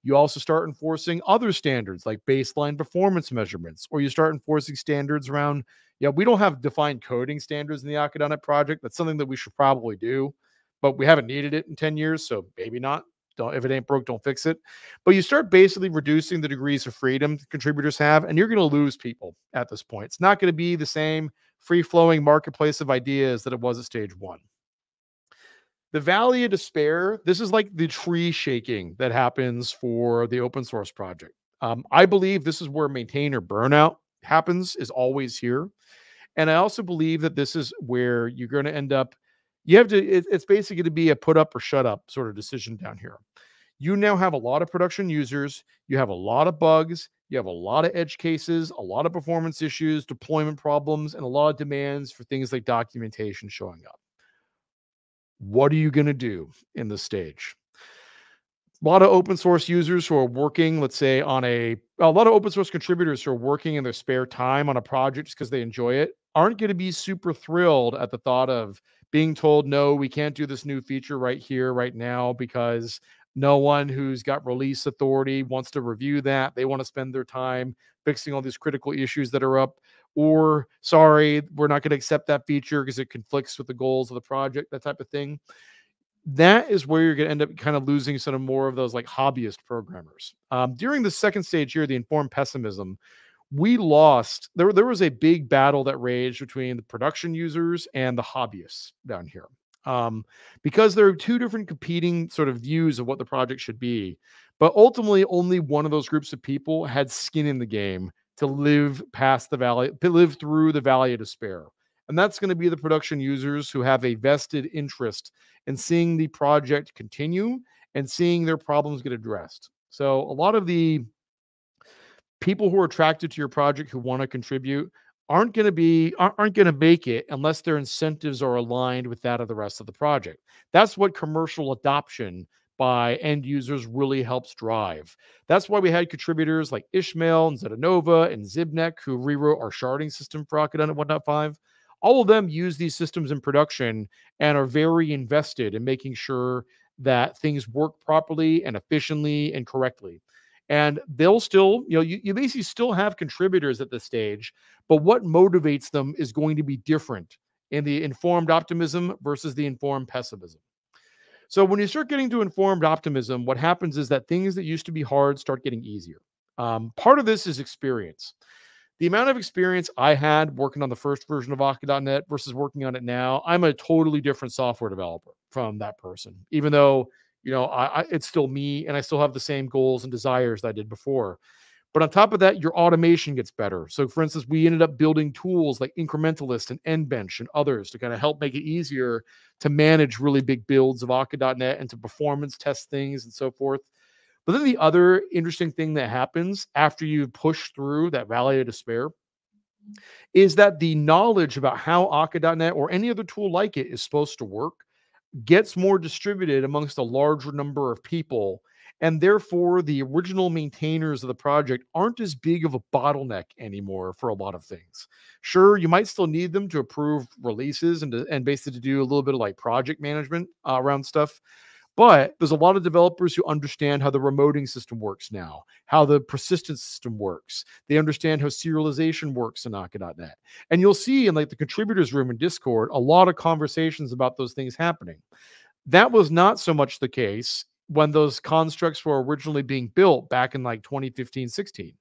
You also start enforcing other standards like baseline performance measurements, or you start enforcing standards around, yeah, we don't have defined coding standards in the Akka.NET project. That's something that we should probably do but we haven't needed it in 10 years. So maybe not. Don't, if it ain't broke, don't fix it. But you start basically reducing the degrees of freedom contributors have, and you're going to lose people at this point. It's not going to be the same free flowing marketplace of ideas that it was at stage one. The valley of despair, this is like the tree shaking that happens for the open source project. Um, I believe this is where maintainer burnout happens, is always here. And I also believe that this is where you're going to end up you have to it, it's basically going to be a put up or shut up sort of decision down here you now have a lot of production users you have a lot of bugs you have a lot of edge cases a lot of performance issues deployment problems and a lot of demands for things like documentation showing up. What are you going to do in this stage? A lot of open source users who are working let's say on a a lot of open source contributors who are working in their spare time on a project just because they enjoy it aren't going to be super thrilled at the thought of being told, no, we can't do this new feature right here, right now, because no one who's got release authority wants to review that. They want to spend their time fixing all these critical issues that are up. Or, sorry, we're not going to accept that feature because it conflicts with the goals of the project, that type of thing. That is where you're going to end up kind of losing some of more of those like hobbyist programmers. Um, during the second stage here, the informed pessimism, we lost there there was a big battle that raged between the production users and the hobbyists down here um, because there are two different competing sort of views of what the project should be but ultimately only one of those groups of people had skin in the game to live past the valley to live through the valley of despair. And that's going to be the production users who have a vested interest in seeing the project continue and seeing their problems get addressed. So a lot of the people who are attracted to your project who want to contribute aren't going to be aren't going to make it unless their incentives are aligned with that of the rest of the project. That's what commercial adoption by end users really helps drive. That's why we had contributors like ishmael and zetanova and Zbynek who rewrote our sharding system for Akka.NET 1.5 all of them use these systems in production and are very invested in making sure that things work properly and efficiently and correctly and they'll still, you know, you, you basically still have contributors at this stage, but what motivates them is going to be different in the informed optimism versus the informed pessimism. So when you start getting to informed optimism, what happens is that things that used to be hard start getting easier. Um, part of this is experience. The amount of experience I had working on the first version of Akka.net versus working on it now, I'm a totally different software developer from that person. Even though you know, I, I, it's still me and I still have the same goals and desires that I did before. But on top of that, your automation gets better. So, for instance, we ended up building tools like Incrementalist and NBench and others to kind of help make it easier to manage really big builds of Akka.NET and to performance test things and so forth. But then the other interesting thing that happens after you push through that valley of despair is that the knowledge about how Akka.NET or any other tool like it is supposed to work gets more distributed amongst a larger number of people. And therefore, the original maintainers of the project aren't as big of a bottleneck anymore for a lot of things. Sure, you might still need them to approve releases and, to, and basically to do a little bit of like project management uh, around stuff. But there's a lot of developers who understand how the remoting system works now, how the persistence system works. They understand how serialization works in Akka.net. And you'll see in like the contributors room in Discord a lot of conversations about those things happening. That was not so much the case when those constructs were originally being built back in like 2015, 16.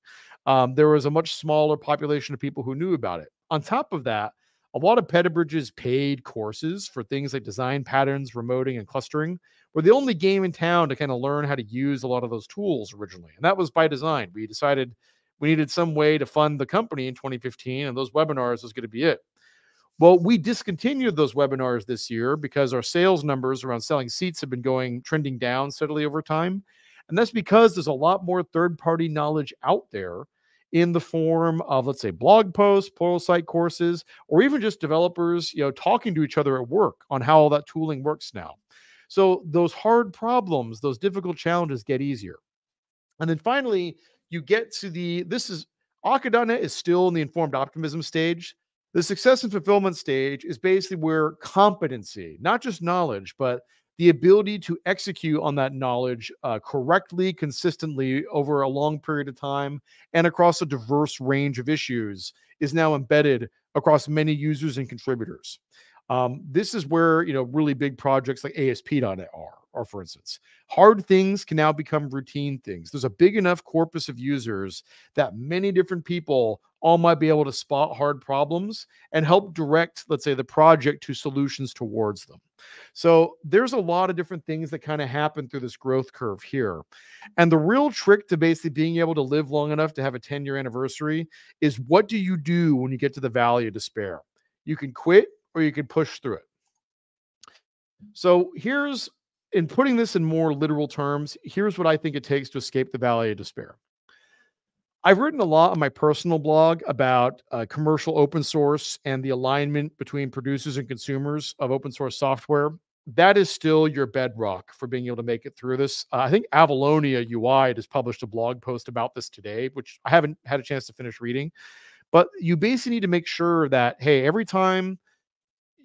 Um, there was a much smaller population of people who knew about it. On top of that, a lot of Petabridge's paid courses for things like design patterns, remoting, and clustering were the only game in town to kind of learn how to use a lot of those tools originally. And that was by design. We decided we needed some way to fund the company in 2015, and those webinars was going to be it. Well, we discontinued those webinars this year because our sales numbers around selling seats have been going trending down steadily over time. And that's because there's a lot more third party knowledge out there in the form of let's say blog posts Pluralsight courses or even just developers you know talking to each other at work on how all that tooling works now so those hard problems those difficult challenges get easier and then finally you get to the this is Akka.NET is still in the informed optimism stage the success and fulfillment stage is basically where competency not just knowledge but the ability to execute on that knowledge uh, correctly, consistently over a long period of time and across a diverse range of issues is now embedded across many users and contributors. Um, this is where you know really big projects like ASP.NET are, are, for instance. Hard things can now become routine things. There's a big enough corpus of users that many different people all might be able to spot hard problems and help direct, let's say, the project to solutions towards them. So there's a lot of different things that kind of happen through this growth curve here. And the real trick to basically being able to live long enough to have a 10 year anniversary is what do you do when you get to the valley of despair? You can quit or you can push through it. So here's in putting this in more literal terms, here's what I think it takes to escape the valley of despair. I've written a lot on my personal blog about uh, commercial open source and the alignment between producers and consumers of open source software. That is still your bedrock for being able to make it through this. Uh, I think Avalonia UI has published a blog post about this today, which I haven't had a chance to finish reading. But you basically need to make sure that, hey, every time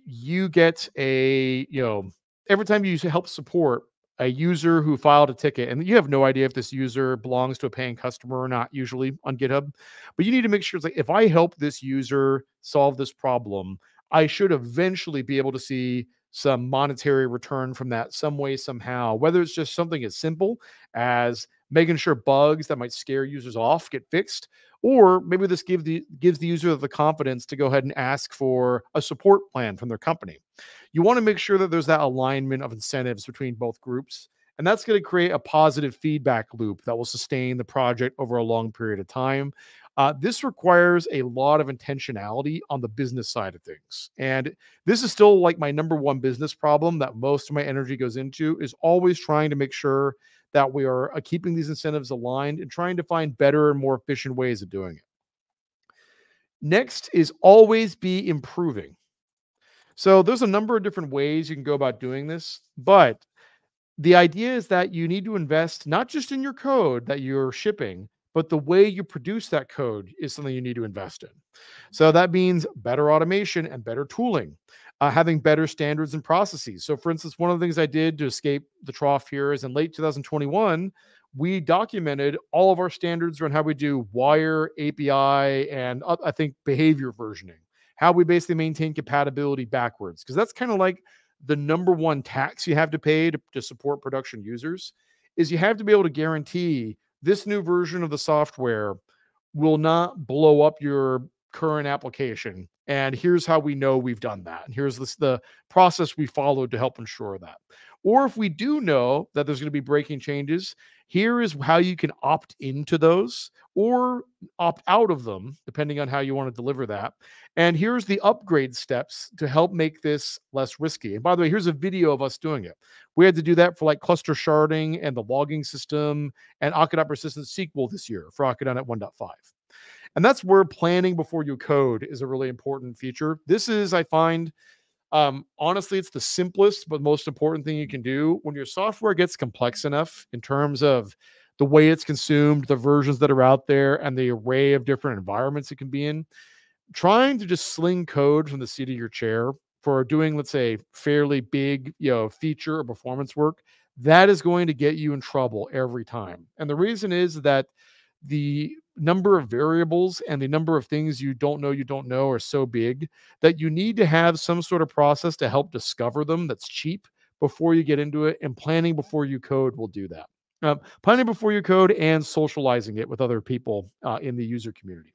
you get a, you know, every time you help support a user who filed a ticket and you have no idea if this user belongs to a paying customer or not usually on github but you need to make sure it's like if i help this user solve this problem i should eventually be able to see some monetary return from that some way somehow whether it's just something as simple as making sure bugs that might scare users off get fixed or maybe this give the, gives the user the confidence to go ahead and ask for a support plan from their company you want to make sure that there's that alignment of incentives between both groups. And that's going to create a positive feedback loop that will sustain the project over a long period of time. Uh, this requires a lot of intentionality on the business side of things. And this is still like my number one business problem that most of my energy goes into is always trying to make sure that we are uh, keeping these incentives aligned and trying to find better and more efficient ways of doing it. Next is always be improving. So there's a number of different ways you can go about doing this, but the idea is that you need to invest not just in your code that you're shipping, but the way you produce that code is something you need to invest in. So that means better automation and better tooling, uh, having better standards and processes. So, for instance, one of the things I did to escape the trough here is in late 2021, we documented all of our standards around how we do wire API and uh, I think behavior versioning how we basically maintain compatibility backwards because that's kind of like the number one tax you have to pay to, to support production users is you have to be able to guarantee this new version of the software will not blow up your current application and here's how we know we've done that and here's this, the process we followed to help ensure that Or if we do know that there's going to be breaking changes, here is how you can opt into those or opt out of them, depending on how you want to deliver that. And here's the upgrade steps to help make this less risky. And by the way, here's a video of us doing it. We had to do that for like cluster sharding and the logging system and Akka.NET Persistent SQL this year for Akka.NET 1.5. And that's where planning before you code is a really important feature. This is, I find, um, honestly, it's the simplest but most important thing you can do when your software gets complex enough in terms of the way it's consumed, the versions that are out there, and the array of different environments it can be in. Trying to just sling code from the seat of your chair for doing, let's say, fairly big, you know, feature or performance work, that is going to get you in trouble every time. And the reason is that the number of variables and the number of things you don't know you don't know are so big that you need to have some sort of process to help discover them that's cheap before you get into it and planning before you code will do that. Um, planning before you code and socializing it with other people uh, in the user community.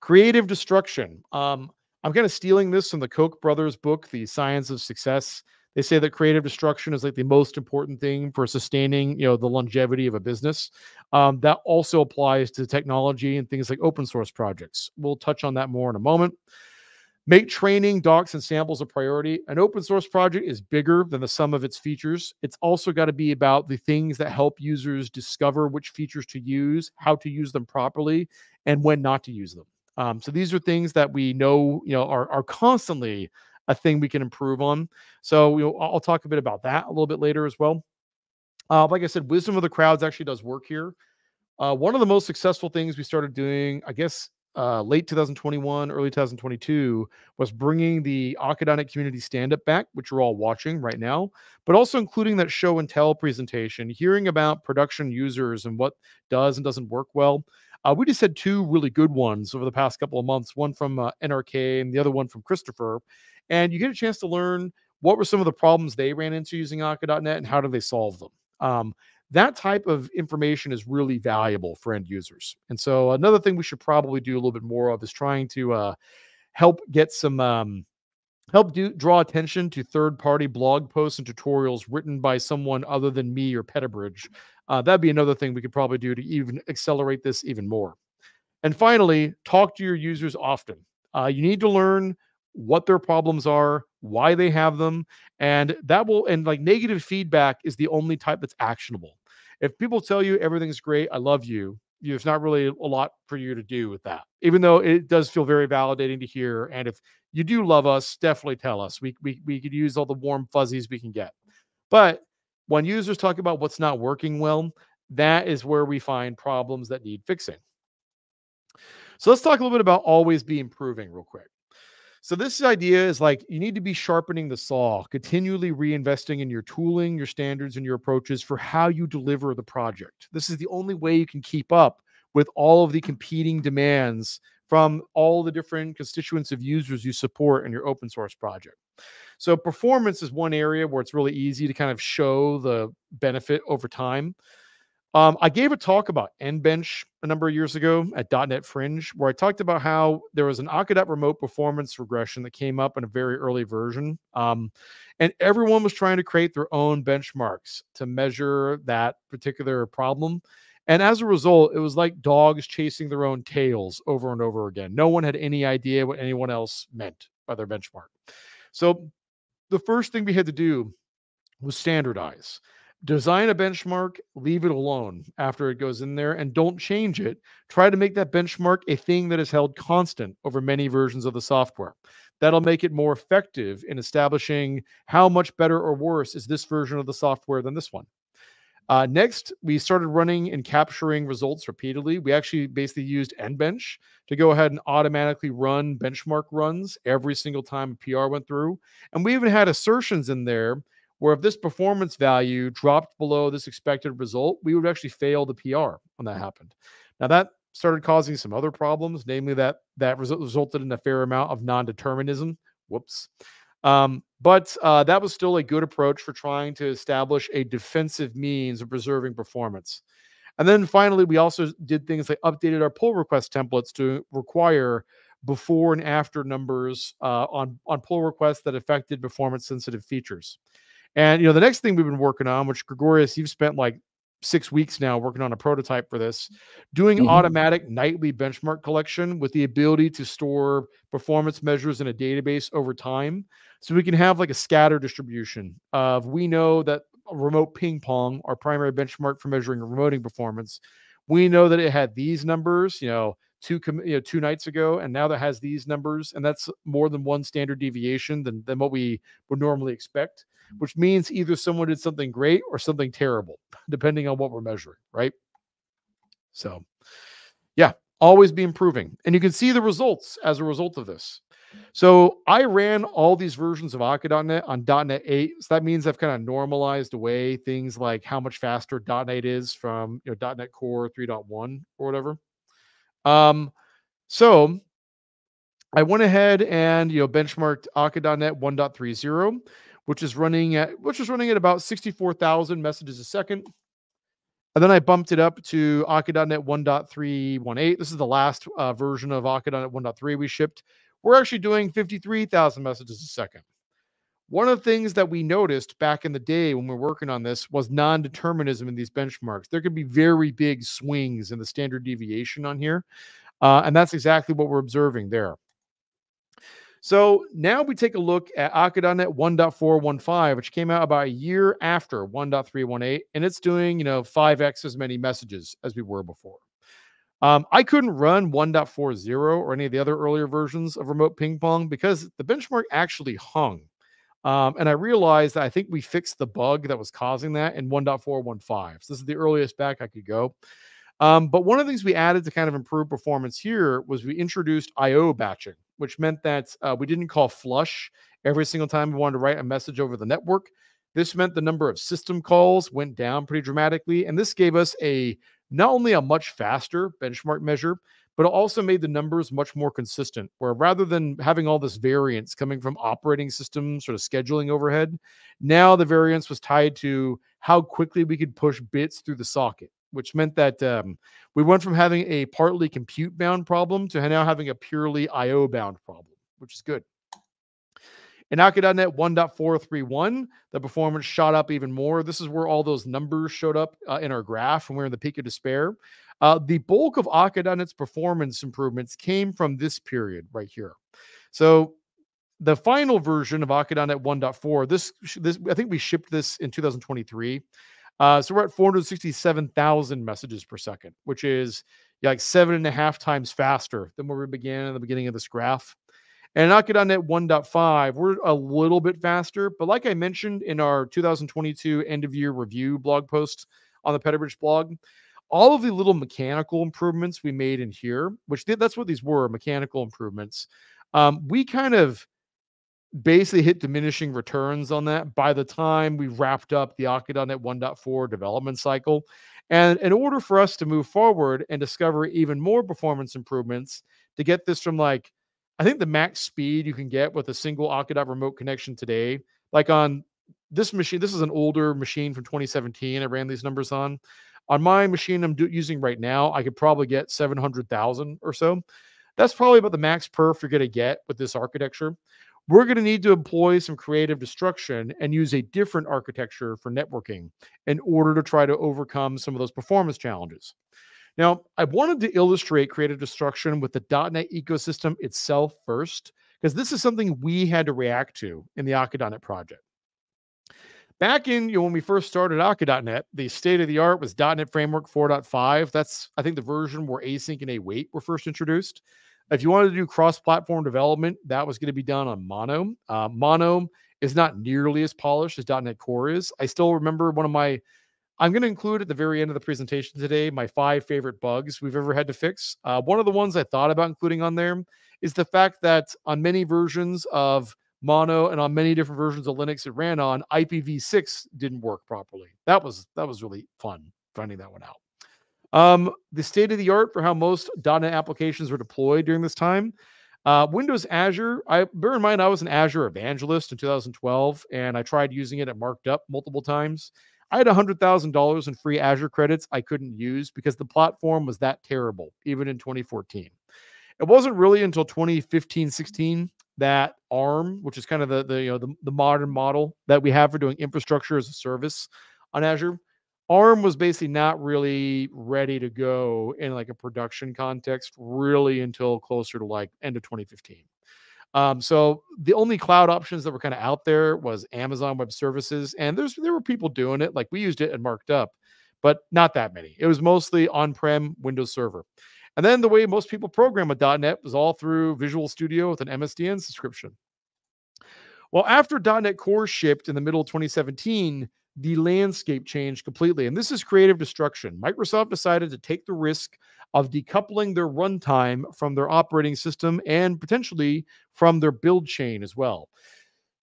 Creative destruction. Um, i'm kind of stealing this from the koch brothers book the science of success they say that creative destruction is like the most important thing for sustaining, you know, the longevity of a business. Um, that also applies to technology and things like open source projects. We'll touch on that more in a moment. Make training, docs, and samples a priority. An open source project is bigger than the sum of its features. It's also got to be about the things that help users discover which features to use, how to use them properly, and when not to use them. Um, so these are things that we know, you know, are, are constantly a thing we can improve on. So we'll, I'll talk a bit about that a little bit later as well. Uh, like I said, wisdom of the crowds actually does work here. Uh, one of the most successful things we started doing, I guess, uh, late 2021, early 2022, was bringing the Akka.NET community stand up back, which you're all watching right now, but also including that show and tell presentation, hearing about production users and what does and doesn't work well. Uh, we just had two really good ones over the past couple of months one from uh, NRK and the other one from Christopher and you get a chance to learn what were some of the problems they ran into using Akka.net and how do they solve them. Um, that type of information is really valuable for end users. And so another thing we should probably do a little bit more of is trying to uh, help get some um, help do draw attention to third-party blog posts and tutorials written by someone other than me or Petabridge. Uh, that'd be another thing we could probably do to even accelerate this even more. And finally, talk to your users often. Uh, you need to learn what their problems are, why they have them, and that will and like negative feedback is the only type that's actionable. If people tell you everything's great, I love you, there's not really a lot for you to do with that. Even though it does feel very validating to hear and if you do love us, definitely tell us. We we we could use all the warm fuzzies we can get. But when users talk about what's not working well, that is where we find problems that need fixing. So let's talk a little bit about always be improving real quick. So this idea is like you need to be sharpening the saw, continually reinvesting in your tooling, your standards, and your approaches for how you deliver the project. This is the only way you can keep up with all of the competing demands from all the different constituents of users you support in your open source project. So performance is one area where it's really easy to kind of show the benefit over time. Um, I gave a talk about NBench a number of years ago at .NET Fringe, where I talked about how there was an Akka.Remote performance regression that came up in a very early version, um, and everyone was trying to create their own benchmarks to measure that particular problem. And as a result, it was like dogs chasing their own tails over and over again. No one had any idea what anyone else meant by their benchmark. So the first thing we had to do was standardize design a benchmark, leave it alone after it goes in there, and don't change it. Try to make that benchmark a thing that is held constant over many versions of the software. That'll make it more effective in establishing how much better or worse is this version of the software than this one. Uh, next, we started running and capturing results repeatedly. We actually basically used NBench to go ahead and automatically run benchmark runs every single time a PR went through. And we even had assertions in there where if this performance value dropped below this expected result, we would actually fail the PR when that happened. Now that started causing some other problems, namely that that resulted in a fair amount of non-determinism. Whoops. Um, but uh, that was still a good approach for trying to establish a defensive means of preserving performance. And then finally, we also did things like updated our pull request templates to require before and after numbers uh, on on pull requests that affected performance sensitive features. And you know, the next thing we've been working on, which Gregorius, you've spent like six weeks now working on a prototype for this, doing Mhm. automatic nightly benchmark collection with the ability to store performance measures in a database over time. So we can have like a scatter distribution of we know that remote ping pong, our primary benchmark for measuring remoting performance, we know that it had these numbers, you know, two you know two nights ago, and now that has these numbers, and that's more than one standard deviation than than what we would normally expect which means either someone did something great or something terrible, depending on what we're measuring, right? So, yeah, always be improving. And you can see the results as a result of this. So, I ran all these versions of Akka.NET on .NET 8. So that means I've kind of normalized away things like how much faster .NET is from you know .NET Core 3.1 or whatever. Um, so I went ahead and you know benchmarked Akka.NET 1.30 which is running at which is running at about 64,000 messages a second. And then I bumped it up to Akka.NET 1.318. This is the last uh, version of Akka.NET 1.3 we shipped. We're actually doing 53,000 messages a second. One of the things that we noticed back in the day when we were working on this was non determinism in these benchmarks. There could be very big swings in the standard deviation on here. Uh, and that's exactly what we're observing there. So now we take a look at Akka.NET 1.415, which came out about a year after 1.318, and it's doing, you know, 5x as many messages as we were before. Um, I couldn't run 1.40 or any of the other earlier versions of Remote Ping Pong because the benchmark actually hung. Um, and I realized that I think we fixed the bug that was causing that in 1.415. So this is the earliest back I could go. Um, but one of the things we added to kind of improve performance here was we introduced IO batching, which meant that uh, we didn't call flush every single time we wanted to write a message over the network. This meant the number of system calls went down pretty dramatically. And this gave us a not only a much faster benchmark measure, but it also made the numbers much more consistent. Where rather than having all this variance coming from operating system sort of scheduling overhead, now the variance was tied to how quickly we could push bits through the socket which meant that um, we went from having a partly compute bound problem to now having a purely IO bound problem, which is good. In Akka.NET 1.431, the performance shot up even more. This is where all those numbers showed up uh, in our graph when we are in the peak of despair. Uh, the bulk of Akka.NET's performance improvements came from this period right here. So the final version of Akka.NET 1.4, this, this I think we shipped this in 2023. Uh, so we're at 467,000 messages per second, which is like seven and a half times faster than where we began in the beginning of this graph. And Akka.NET 1.5, we're a little bit faster, but like I mentioned in our 2022 end of year review blog post on the Petabridge blog, all of the little mechanical improvements we made in here, which that's what these were mechanical improvements. Um, we kind of basically hit diminishing returns on that by the time we wrapped up the Akka.NET 1.4 development cycle. And in order for us to move forward and discover even more performance improvements to get this from like, I think the max speed you can get with a single Akka remote connection today, like on this machine, this is an older machine from 2017. I ran these numbers on. On my machine I'm do- using right now, I could probably get 700,000 or so. That's probably about the max perf you're going to get with this architecture we're going to need to employ some creative destruction and use a different architecture for networking in order to try to overcome some of those performance challenges. Now, I wanted to illustrate creative destruction with the .NET ecosystem itself first, because this is something we had to react to in the Akka.NET project. Back in you know, when we first started Akka.NET, the state of the art was .NET Framework 4.5. That's I think the version where async and await were first introduced. If you wanted to do cross-platform development, that was going to be done on Mono. Uh, Mono is not nearly as polished as .NET Core is. I still remember one of my. I'm going to include at the very end of the presentation today my five favorite bugs we've ever had to fix. Uh, one of the ones I thought about including on there is the fact that on many versions of Mono and on many different versions of Linux it ran on, IPv6 didn't work properly. That was that was really fun finding that one out. Um, the state of the art for how most .NET applications were deployed during this time. Uh, Windows Azure. I bear in mind I was an Azure evangelist in 2012, and I tried using it at MarkedUp multiple times. I had $100,000 in free Azure credits I couldn't use because the platform was that terrible, even in 2014. It wasn't really until 2015 16 that ARM, which is kind of the, the you know the, the modern model that we have for doing infrastructure as a service on Azure, ARM was basically not really ready to go in like a production context really until closer to like end of 2015. Um, so the only cloud options that were kind of out there was Amazon Web Services, and there's there were people doing it. Like we used it and MarkedUp, but not that many. It was mostly on-prem Windows Server. And then the way most people program with .NET was all through Visual Studio with an MSDN subscription. Well, after .NET Core shipped in the middle of 2017, the landscape changed completely. And this is creative destruction. Microsoft decided to take the risk of decoupling their runtime from their operating system and potentially from their build chain as well.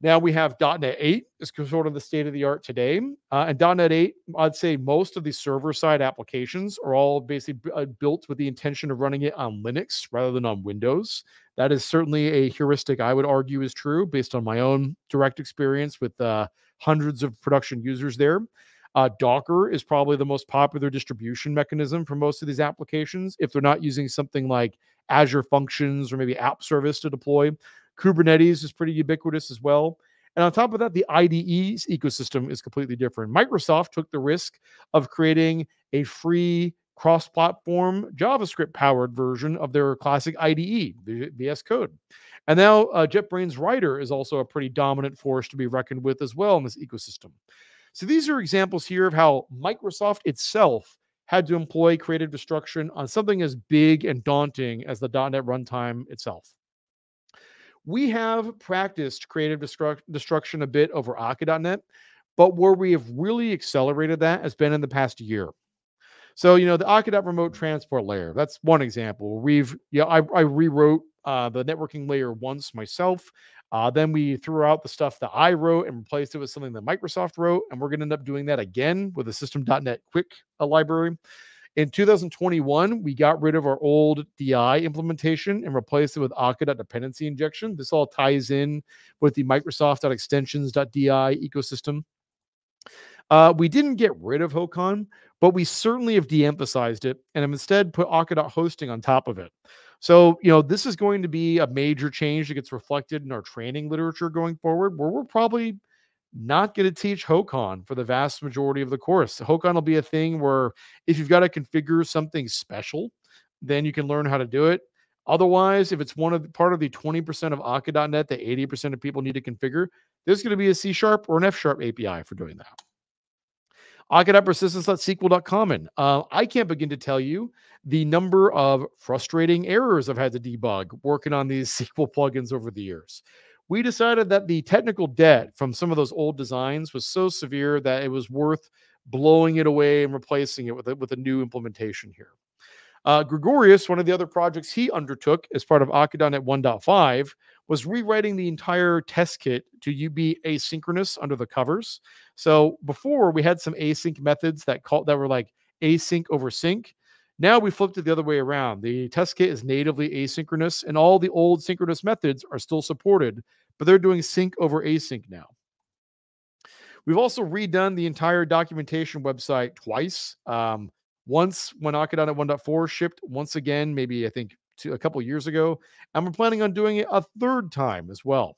Now we have .NET 8 is sort of the state of the art today, uh, and .NET 8, I'd say most of the server side applications are all basically uh, built with the intention of running it on Linux rather than on Windows. That is certainly a heuristic I would argue is true based on my own direct experience with uh, hundreds of production users there. Uh, Docker is probably the most popular distribution mechanism for most of these applications. If they're not using something like Azure Functions or maybe App Service to deploy, Kubernetes is pretty ubiquitous as well. And on top of that, the IDE's ecosystem is completely different. Microsoft took the risk of creating a free cross platform JavaScript powered version of their classic IDE, VS Code. And now uh, JetBrains Rider is also a pretty dominant force to be reckoned with as well in this ecosystem. So these are examples here of how Microsoft itself had to employ creative destruction on something as big and daunting as the .NET runtime itself. We have practiced creative destru- destruction a bit over Akka.NET, but where we have really accelerated that has been in the past year. So, you know, the Akka remote transport layer, that's one example. We've, yeah, I, I rewrote uh, the networking layer once myself. Uh, then we threw out the stuff that I wrote and replaced it with something that Microsoft wrote. And we're going to end up doing that again with a system.NET quick uh, library. In 2021, we got rid of our old DI implementation and replaced it with Akka dependency injection. This all ties in with the Microsoft.extensions.di ecosystem. Uh, we didn't get rid of HOCON, but we certainly have de-emphasized it and have instead put Akka hosting on top of it. So, you know, this is going to be a major change that gets reflected in our training literature going forward, where we're probably not going to teach HOCON for the vast majority of the course. HOCON will be a thing where if you've got to configure something special, then you can learn how to do it. Otherwise, if it's one of the, part of the 20% of Akka.NET that 80% of people need to configure, there's going to be a C sharp or an F sharp API for doing that. Akka.persistence.sql.common. Uh, I can't begin to tell you the number of frustrating errors I've had to debug working on these [laughs] SQL plugins over the years. We decided that the technical debt from some of those old designs was so severe that it was worth blowing it away and replacing it with a, with a new implementation here. Uh, Gregorius, one of the other projects he undertook as part of Akka.NET 1.5, was rewriting the entire test kit to be asynchronous under the covers. So before we had some async methods that call that were like async over sync. Now we flipped it the other way around. The test kit is natively asynchronous, and all the old synchronous methods are still supported, but they're doing sync over async now. We've also redone the entire documentation website twice. Um, once when Akka.NET 1.4 shipped, once again, maybe I think two, a couple years ago, and we're planning on doing it a third time as well.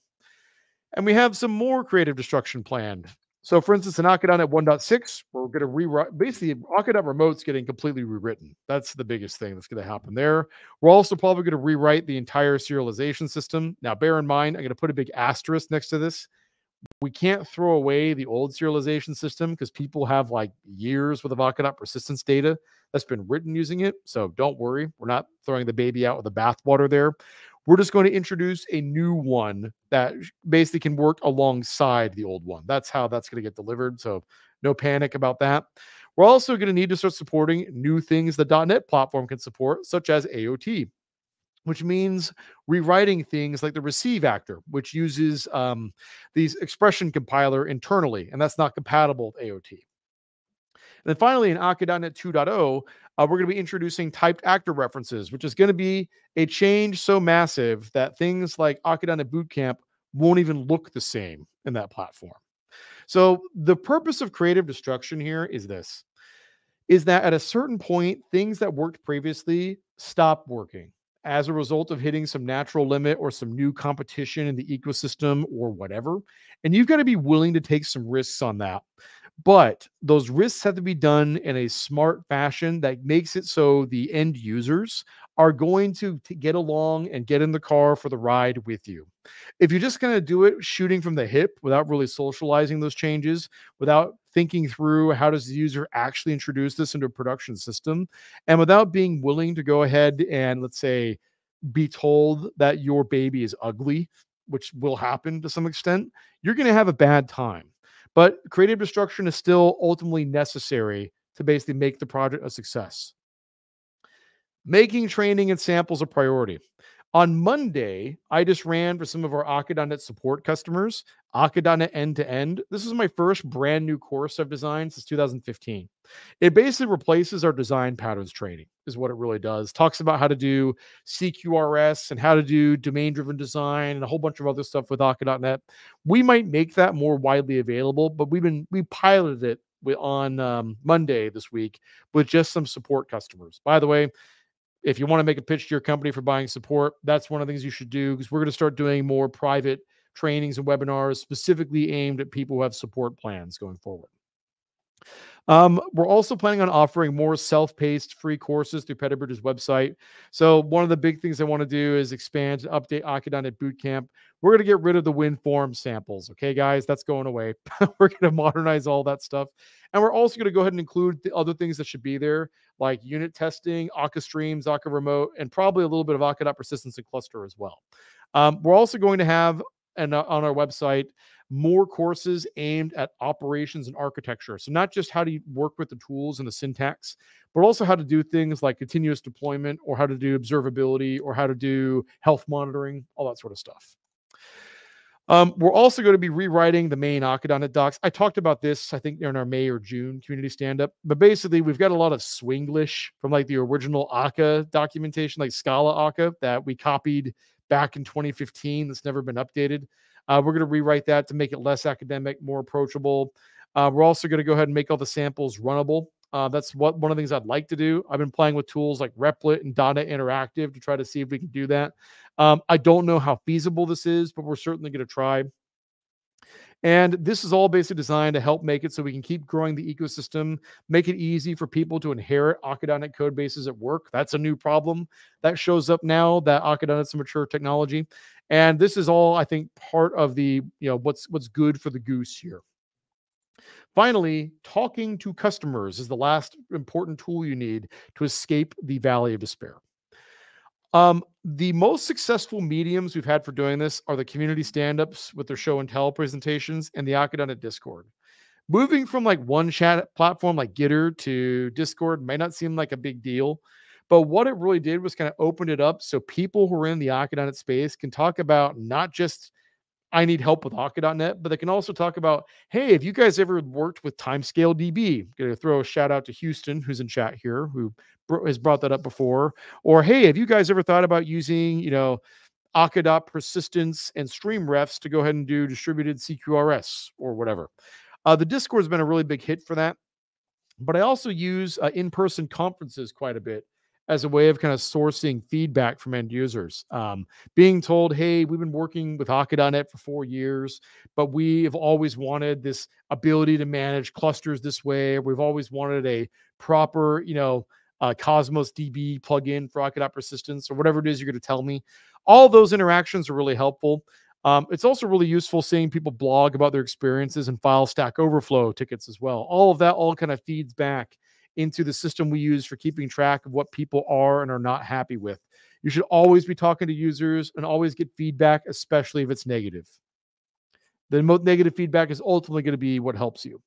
And we have some more creative destruction planned. So, for instance, in Akka.NET 1.6, we're going to rewrite basically Akka.NET Remote's getting completely rewritten. That's the biggest thing that's going to happen there. We're also probably going to rewrite the entire serialization system. Now, bear in mind, I'm going to put a big asterisk next to this. We can't throw away the old serialization system because people have like years worth of Akka.NET persistence data that's been written using it. So don't worry, we're not throwing the baby out with the bathwater there. We're just going to introduce a new one that basically can work alongside the old one. That's how that's going to get delivered. So no panic about that. We're also going to need to start supporting new things the .NET platform can support, such as AOT, which means rewriting things like the receive actor, which uses um, these expression compiler internally, and that's not compatible with AOT. And then finally, in Akka.NET 2.0, uh, we're going to be introducing typed actor references, which is going to be a change so massive that things like Akka.NET Bootcamp won't even look the same in that platform. So the purpose of creative destruction here is this is that at a certain point things that worked previously stop working as a result of hitting some natural limit or some new competition in the ecosystem or whatever. And you've got to be willing to take some risks on that. But those risks have to be done in a smart fashion that makes it so the end users are going to, to get along and get in the car for the ride with you. If you're just going to do it shooting from the hip without really socializing those changes, without thinking through how does the user actually introduce this into a production system, and without being willing to go ahead and let's say be told that your baby is ugly, which will happen to some extent, you're going to have a bad time. But creative destruction is still ultimately necessary to basically make the project a success. Making training and samples a priority. On Monday, I just ran for some of our Akka.NET support customers, Akka.NET end to end. This is my first brand new course I've designed since 2015. It basically replaces our design patterns training, is what it really does. Talks about how to do CQRS and how to do domain driven design and a whole bunch of other stuff with Akka.NET. We might make that more widely available, but we've been, we piloted it on um, Monday this week with just some support customers. By the way, if you want to make a pitch to your company for buying support, that's one of the things you should do because we're going to start doing more private trainings and webinars specifically aimed at people who have support plans going forward. Um, we're also planning on offering more self-paced free courses through Petabridge's website. So one of the big things I want to do is expand and update Akka.NET Bootcamp. We're going to get rid of the WinForm samples. Okay, guys, that's going away. [laughs] we're going to modernize all that stuff. And we're also going to go ahead and include the other things that should be there, like unit testing, Akka Streams, Akka Remote, and probably a little bit of Akka Persistence and Cluster as well. Um, we're also going to have and uh, on our website more courses aimed at operations and architecture. So not just how to work with the tools and the syntax, but also how to do things like continuous deployment or how to do observability or how to do health monitoring, all that sort of stuff. Um, we're also going to be rewriting the main Akka.NET docs. I talked about this, I think, in our May or June community stand up. But basically, we've got a lot of Swinglish from like the original Akka documentation, like Scala Akka, that we copied back in 2015 that's never been updated. Uh, we're going to rewrite that to make it less academic, more approachable. Uh, we're also going to go ahead and make all the samples runnable. Uh, that's what one of the things I'd like to do. I've been playing with tools like Replit and .NET Interactive to try to see if we can do that. Um, I don't know how feasible this is, but we're certainly going to try. And this is all basically designed to help make it so we can keep growing the ecosystem, make it easy for people to inherit Akka.NET code bases at work. That's a new problem that shows up now that Akka.NET's a mature technology. And this is all, I think, part of the, you know, what's what's good for the goose here. Finally, talking to customers is the last important tool you need to escape the valley of despair. Um, the most successful mediums we've had for doing this are the community stand-ups with their show and tell presentations and the Akka.NET Discord. Moving from like one chat platform like Gitter to Discord might not seem like a big deal, but what it really did was kind of opened it up so people who are in the Akka.NET space can talk about not just I need help with Akka.NET, but they can also talk about, hey, have you guys ever worked with Timescale DB? Gonna throw a shout out to Houston, who's in chat here, who has brought that up before. Or hey, have you guys ever thought about using, you know, Akka persistence and stream refs to go ahead and do distributed CQRS or whatever? Uh, the Discord has been a really big hit for that. But I also use uh, in-person conferences quite a bit as a way of kind of sourcing feedback from end users. Um, being told, hey, we've been working with Akka.NET for four years, but we have always wanted this ability to manage clusters this way. We've always wanted a proper, you know, uh, Cosmos DB plugin for Akka persistence or whatever it is you're going to tell me. All those interactions are really helpful. Um, it's also really useful seeing people blog about their experiences and file Stack Overflow tickets as well. All of that all kind of feeds back into the system we use for keeping track of what people are and are not happy with. You should always be talking to users and always get feedback, especially if it's negative. The most negative feedback is ultimately going to be what helps you.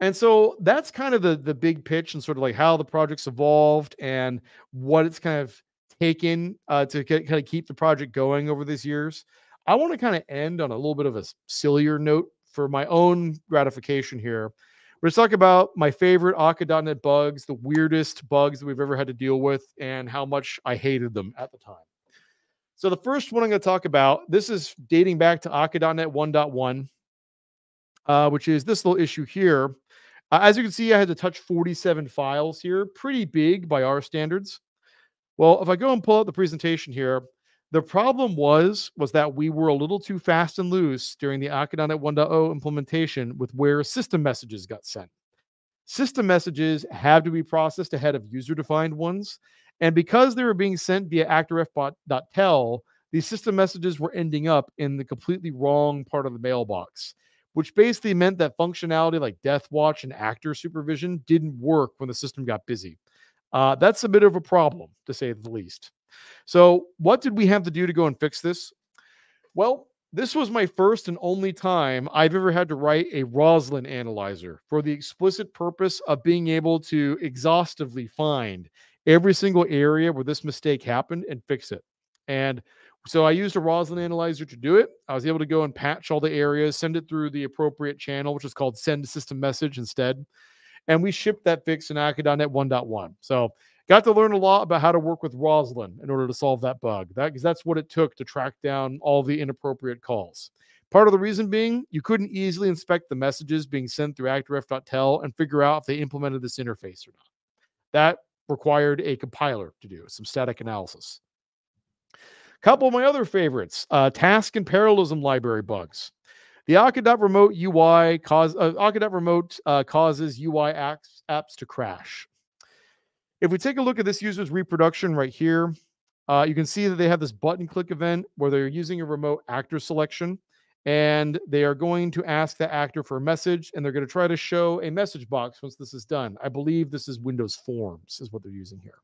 And so that's kind of the the big pitch and sort of like how the project's evolved and what it's kind of taken uh, to get, kind of keep the project going over these years. I want to kind of end on a little bit of a sillier note for my own gratification here we're talk about my favorite Akka.NET bugs, the weirdest bugs that we've ever had to deal with, and how much I hated them at the time. So the first one I'm going to talk about, this is dating back to Akka.NET 1.1, uh, which is this little issue here. Uh, as you can see, I had to touch 47 files here, pretty big by our standards. Well, if I go and pull out the presentation here, the problem was was that we were a little too fast and loose during the Akka.NET 1.0 implementation with where system messages got sent. System messages have to be processed ahead of user-defined ones, and because they were being sent via ActorRef.Tell, these system messages were ending up in the completely wrong part of the mailbox, which basically meant that functionality like Death Watch and actor supervision didn't work when the system got busy. Uh, that's a bit of a problem, to say the least. So, what did we have to do to go and fix this? Well, this was my first and only time I've ever had to write a Roslyn analyzer for the explicit purpose of being able to exhaustively find every single area where this mistake happened and fix it. And so I used a Roslyn analyzer to do it. I was able to go and patch all the areas, send it through the appropriate channel, which is called send system message instead. And we shipped that fix in Akka.NET 1.1. So got to learn a lot about how to work with Roslyn in order to solve that bug. That that's what it took to track down all the inappropriate calls. Part of the reason being you couldn't easily inspect the messages being sent through ActorRef.Tell and figure out if they implemented this interface or not. That required a compiler to do some static analysis. Couple of my other favorites, uh, task and parallelism library bugs. The Akka.Remote UI cause uh, Akka.Remote uh, causes UI apps, apps to crash. If we take a look at this user's reproduction right here, uh, you can see that they have this button click event where they're using a remote actor selection and they are going to ask the actor for a message and they're going to try to show a message box once this is done. I believe this is Windows Forms is what they're using here.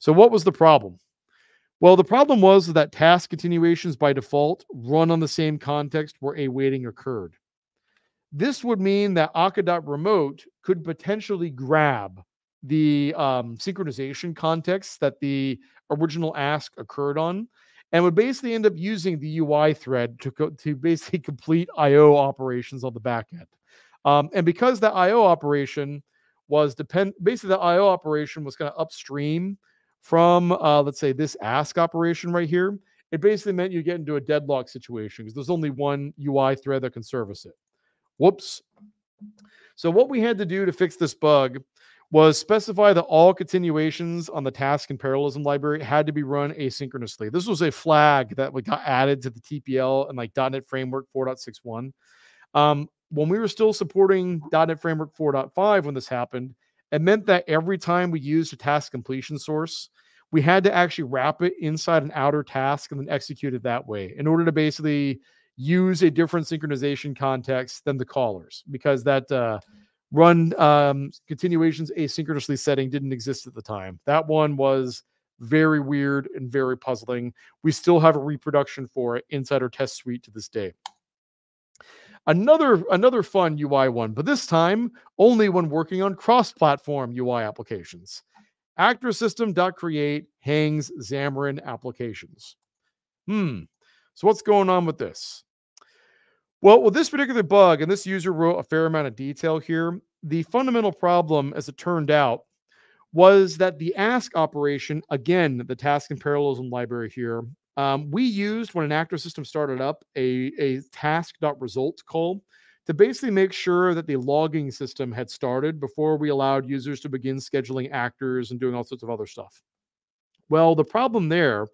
So what was the problem? Well, the problem was that task continuations by default run on the same context where a waiting occurred. This would mean that Akka.Remote could potentially grab the um, synchronization context that the original ask occurred on and would basically end up using the UI thread to, co- to basically [laughs] complete IO operations on the back end. Um, and because the IO operation was depend basically the IO operation was kind of upstream from uh, let's say this ask operation right here, it basically meant you get into a deadlock situation because there's only one UI thread that can service it. Whoops. So what we had to do to fix this bug was specify that all continuations on the task and parallelism library had to be run asynchronously. This was a flag that we got added to the TPL and like .NET Framework 4.61. Um, when we were still supporting .NET Framework 4.5 when this happened, it meant that every time we used a task completion source, we had to actually wrap it inside an outer task and then execute it that way in order to basically use a different synchronization context than the callers because that uh, run um, continuations asynchronously setting didn't exist at the time. That one was very weird and very puzzling. We still have a reproduction for it inside our test suite to this day. Another another fun UI one, but this time only when working on cross-platform UI applications. Actor System.create hangs Xamarin applications. Hmm. So what's going on with this? Well, with this particular bug, and this user wrote a fair amount of detail here, the fundamental problem, as it turned out, was that the ask operation, again, the task and parallelism library here, um, we used when an actor system started up a, a task.result call to basically make sure that the logging system had started before we allowed users to begin scheduling actors and doing all sorts of other stuff. Well, the problem there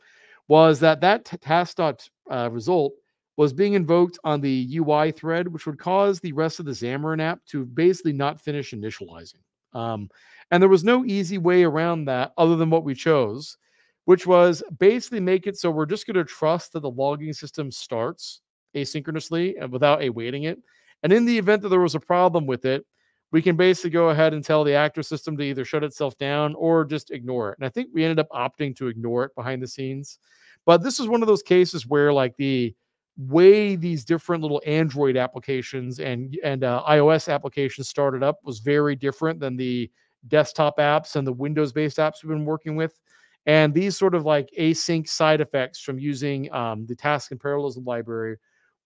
was that that task.result uh, was being invoked on the UI thread, which would cause the rest of the Xamarin app to basically not finish initializing. Um, and there was no easy way around that other than what we chose, which was basically make it so we're just going to trust that the logging system starts asynchronously and without awaiting it. And in the event that there was a problem with it, we can basically go ahead and tell the actor system to either shut itself down or just ignore it. And I think we ended up opting to ignore it behind the scenes. But this is one of those cases where like the way these different little Android applications and and uh, iOS applications started up was very different than the desktop apps and the Windows-based apps we've been working with. And these sort of like async side effects from using um, the task and parallelism library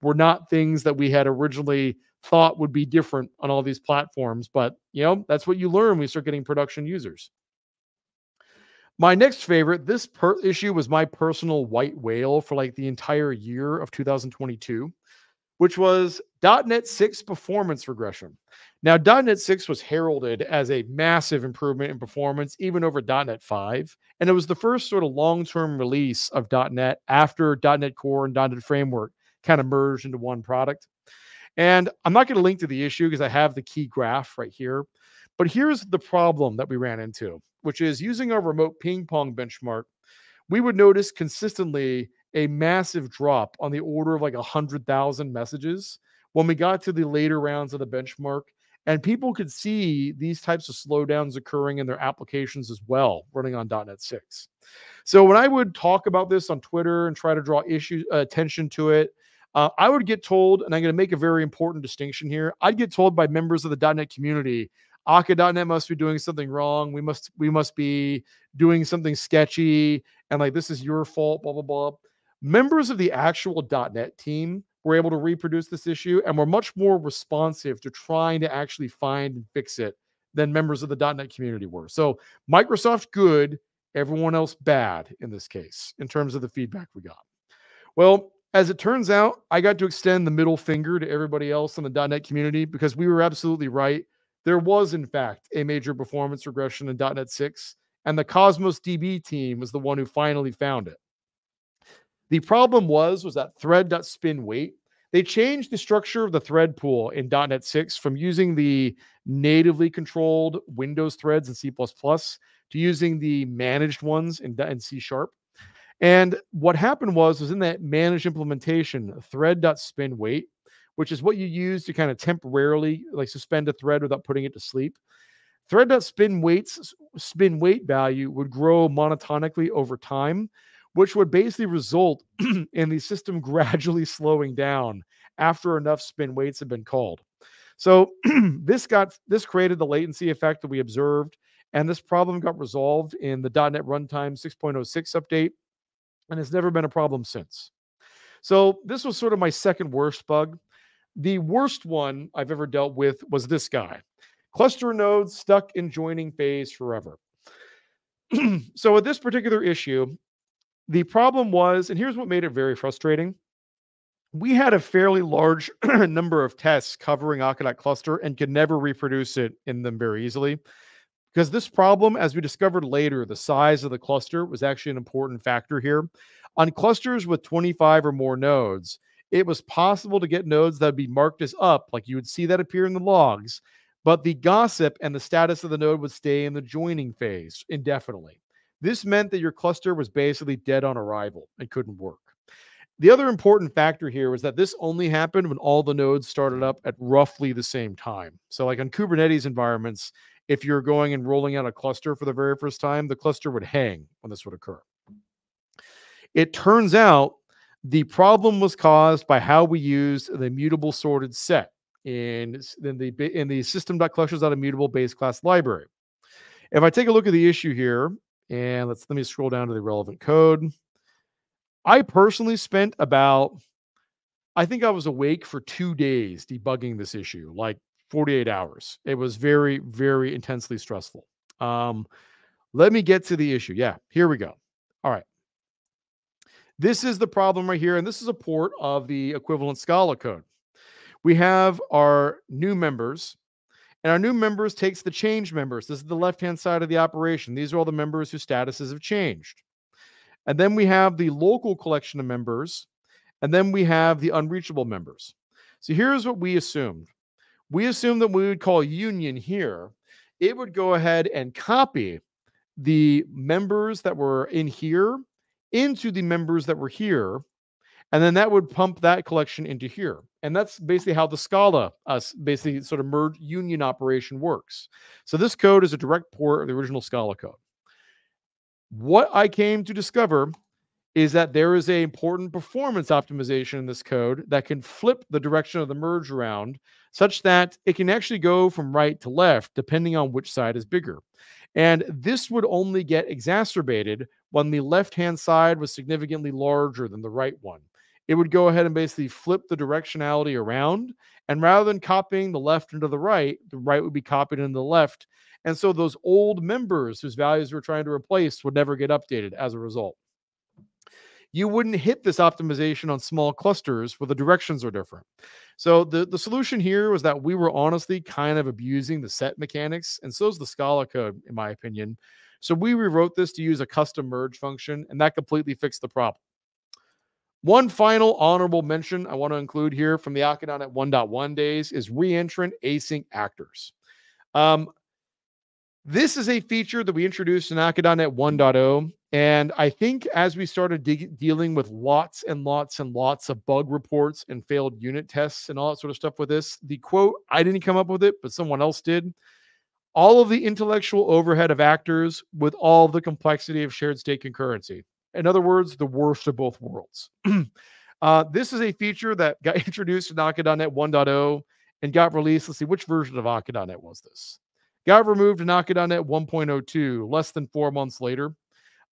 were not things that we had originally thought would be different on all these platforms. But you know, that's what you learn when you start getting production users. My next favorite, this per- issue was my personal white whale for like the entire year of 2022, which was .NET 6 performance regression. Now, .NET 6 was heralded as a massive improvement in performance, even over .NET 5, and it was the first sort of long-term release of .NET after .NET Core and .NET Framework kind of merged into one product. And I'm not going to link to the issue because I have the key graph right here. But here's the problem that we ran into, which is using our remote ping pong benchmark, we would notice consistently a massive drop on the order of like 100,000 messages when we got to the later rounds of the benchmark. And people could see these types of slowdowns occurring in their applications as well, running on .NET 6. So when I would talk about this on Twitter and try to draw issue uh, attention to it, uh, I would get told, and I'm going to make a very important distinction here. I'd get told by members of the .NET community, Akka.NET must be doing something wrong. We must we must be doing something sketchy, and like this is your fault. Blah blah blah. Members of the actual .NET team were able to reproduce this issue and were much more responsive to trying to actually find and fix it than members of the .NET community were. So Microsoft good, everyone else bad in this case in terms of the feedback we got. Well, as it turns out, I got to extend the middle finger to everybody else in the .NET community because we were absolutely right. There was, in fact, a major performance regression in .NET 6, and the Cosmos DB team was the one who finally found it. The problem was was that thread.spin wait. They changed the structure of the thread pool in .NET 6 from using the natively controlled Windows threads in C++ to using the managed ones in, in C Sharp. And what happened was, was in that managed implementation, thread.spin wait, which is what you use to kind of temporarily like suspend a thread without putting it to sleep. Thread.spin waits spin wait value would grow monotonically over time, which would basically result [clears throat] in the system [laughs] gradually slowing down after enough spin waits have been called. So [clears throat] this got this created the latency effect that we observed, and this problem got resolved in the .NET Runtime 6.06 update, and it's never been a problem since. So this was sort of my second worst bug. The worst one I've ever dealt with was this guy. Cluster nodes stuck in joining phase forever. [clears throat] so with this particular issue, the problem was, and here's what made it very frustrating. We had a fairly large [clears throat] number of tests covering Akka.NET cluster and could never reproduce it in them very easily. Because this problem, as we discovered later, the size of the cluster was actually an important factor here. On clusters with 25 or more nodes, it was possible to get nodes that would be marked as up, like you would see that appear in the logs, but the gossip and the status of the node would stay in the joining phase indefinitely. This meant that your cluster was basically dead on arrival and couldn't work. The other important factor here was that this only happened when all the nodes started up at roughly the same time. So, like on Kubernetes environments, if you're going and rolling out a cluster for the very first time, the cluster would hang when this would occur. It turns out the problem was caused by how we used the mutable sorted set in, in the in the system.collections.immutable base class library. If I take a look at the issue here, and let's let me scroll down to the relevant code. I personally spent about, I think I was awake for two days debugging this issue, like 48 hours. It was very, very intensely stressful. Um, let me get to the issue. Yeah, here we go. All right. This is the problem right here, and this is a port of the equivalent Scala code. We have our new members and our new members takes the change members. This is the left-hand side of the operation. These are all the members whose statuses have changed. And then we have the local collection of members. And then we have the unreachable members. So here's what we assumed. We assumed that we would call union here. It would go ahead and copy the members that were in here into the members that were here. And then that would pump that collection into here. And that's basically how the Scala, uh, basically sort of merge union operation works. So this code is a direct port of the original Scala code. What I came to discover is that there is a important performance optimization in this code that can flip the direction of the merge around such that it can actually go from right to left depending on which side is bigger. And this would only get exacerbated when the left hand side was significantly larger than the right one it would go ahead and basically flip the directionality around. And rather than copying the left into the right, the right would be copied into the left. And so those old members whose values we're trying to replace would never get updated as a result. you wouldn't hit this optimization on small clusters where the directions are different. So the, the solution here was that we were honestly kind of abusing the set mechanics, and so is the Scala code, in my opinion. So we rewrote this to use a custom merge function, and that completely fixed the problem. One final honorable mention I want to include here from the Akka.NET 1.1 days is reentrant async actors. Um, this is a feature that we introduced in Akka.NET 1.0. And I think as we started de- dealing with lots and lots and lots of bug reports and failed unit tests and all that sort of stuff with this, the quote, I didn't come up with it, but someone else did. All of the intellectual overhead of actors with all the complexity of shared state concurrency. In other words, the worst of both worlds. [clears throat] uh, this is a feature that got [laughs] introduced in Akka.NET 1.0 and got released. Let's see, which version of Akka.NET was this? Got removed in Akka.NET 1.02, less than four months later.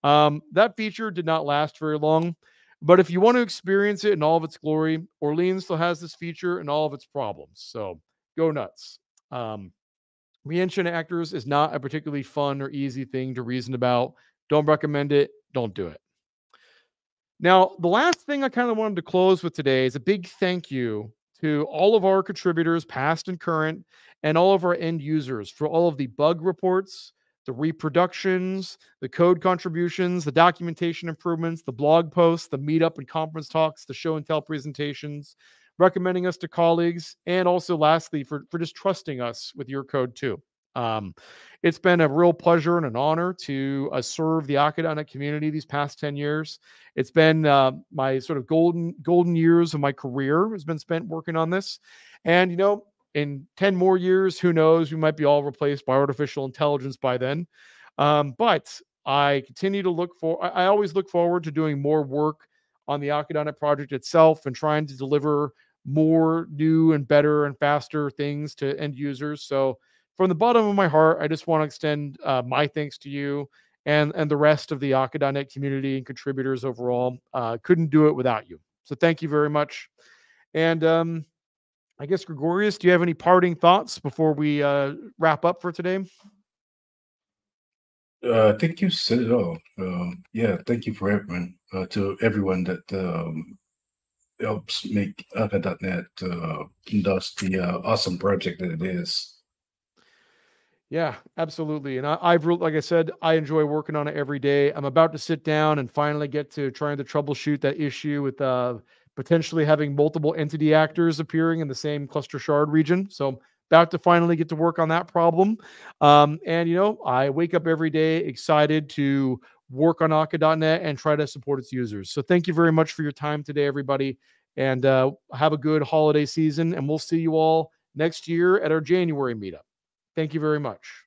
Um, that feature did not last very long, but if you want to experience it in all of its glory, Orleans still has this feature and all of its problems. So go nuts. Um, reentrant actors is not a particularly fun or easy thing to reason about. Don't recommend it. Don't do it. Now, the last thing I kind of wanted to close with today is a big thank you to all of our contributors, past and current, and all of our end users for all of the bug reports, the reproductions, the code contributions, the documentation improvements, the blog posts, the meetup and conference talks, the show and tell presentations, recommending us to colleagues, and also lastly for, for just trusting us with your code too. Um, it's been a real pleasure and an honor to uh, serve the Akka.NET community these past 10 years. It's been uh, my sort of golden golden years of my career has been spent working on this. And, you know, in 10 more years, who knows, we might be all replaced by artificial intelligence by then. Um, but I continue to look for, I, always look forward to doing more work on the Akka.NET project itself and trying to deliver more new and better and faster things to end users. So, from the bottom of my heart, I just want to extend uh, my thanks to you and and the rest of the Akka.NET community and contributors overall. Uh, couldn't do it without you. So thank you very much. And um, I guess Gregorius, do you have any parting thoughts before we uh, wrap up for today? Uh, I think you said it all. Um, yeah, thank you for everyone uh, to everyone that um, helps make Akka.NET uh, does the uh, awesome project that it is. Yeah, absolutely. And I, have like I said, I enjoy working on it every day. I'm about to sit down and finally get to trying to troubleshoot that issue with uh, potentially having multiple entity actors appearing in the same cluster shard region. So about to finally get to work on that problem. Um, and you know, I wake up every day excited to work on Akka.NET and try to support its users. So thank you very much for your time today, everybody, and uh, have a good holiday season. And we'll see you all next year at our January meetup. Thank you very much.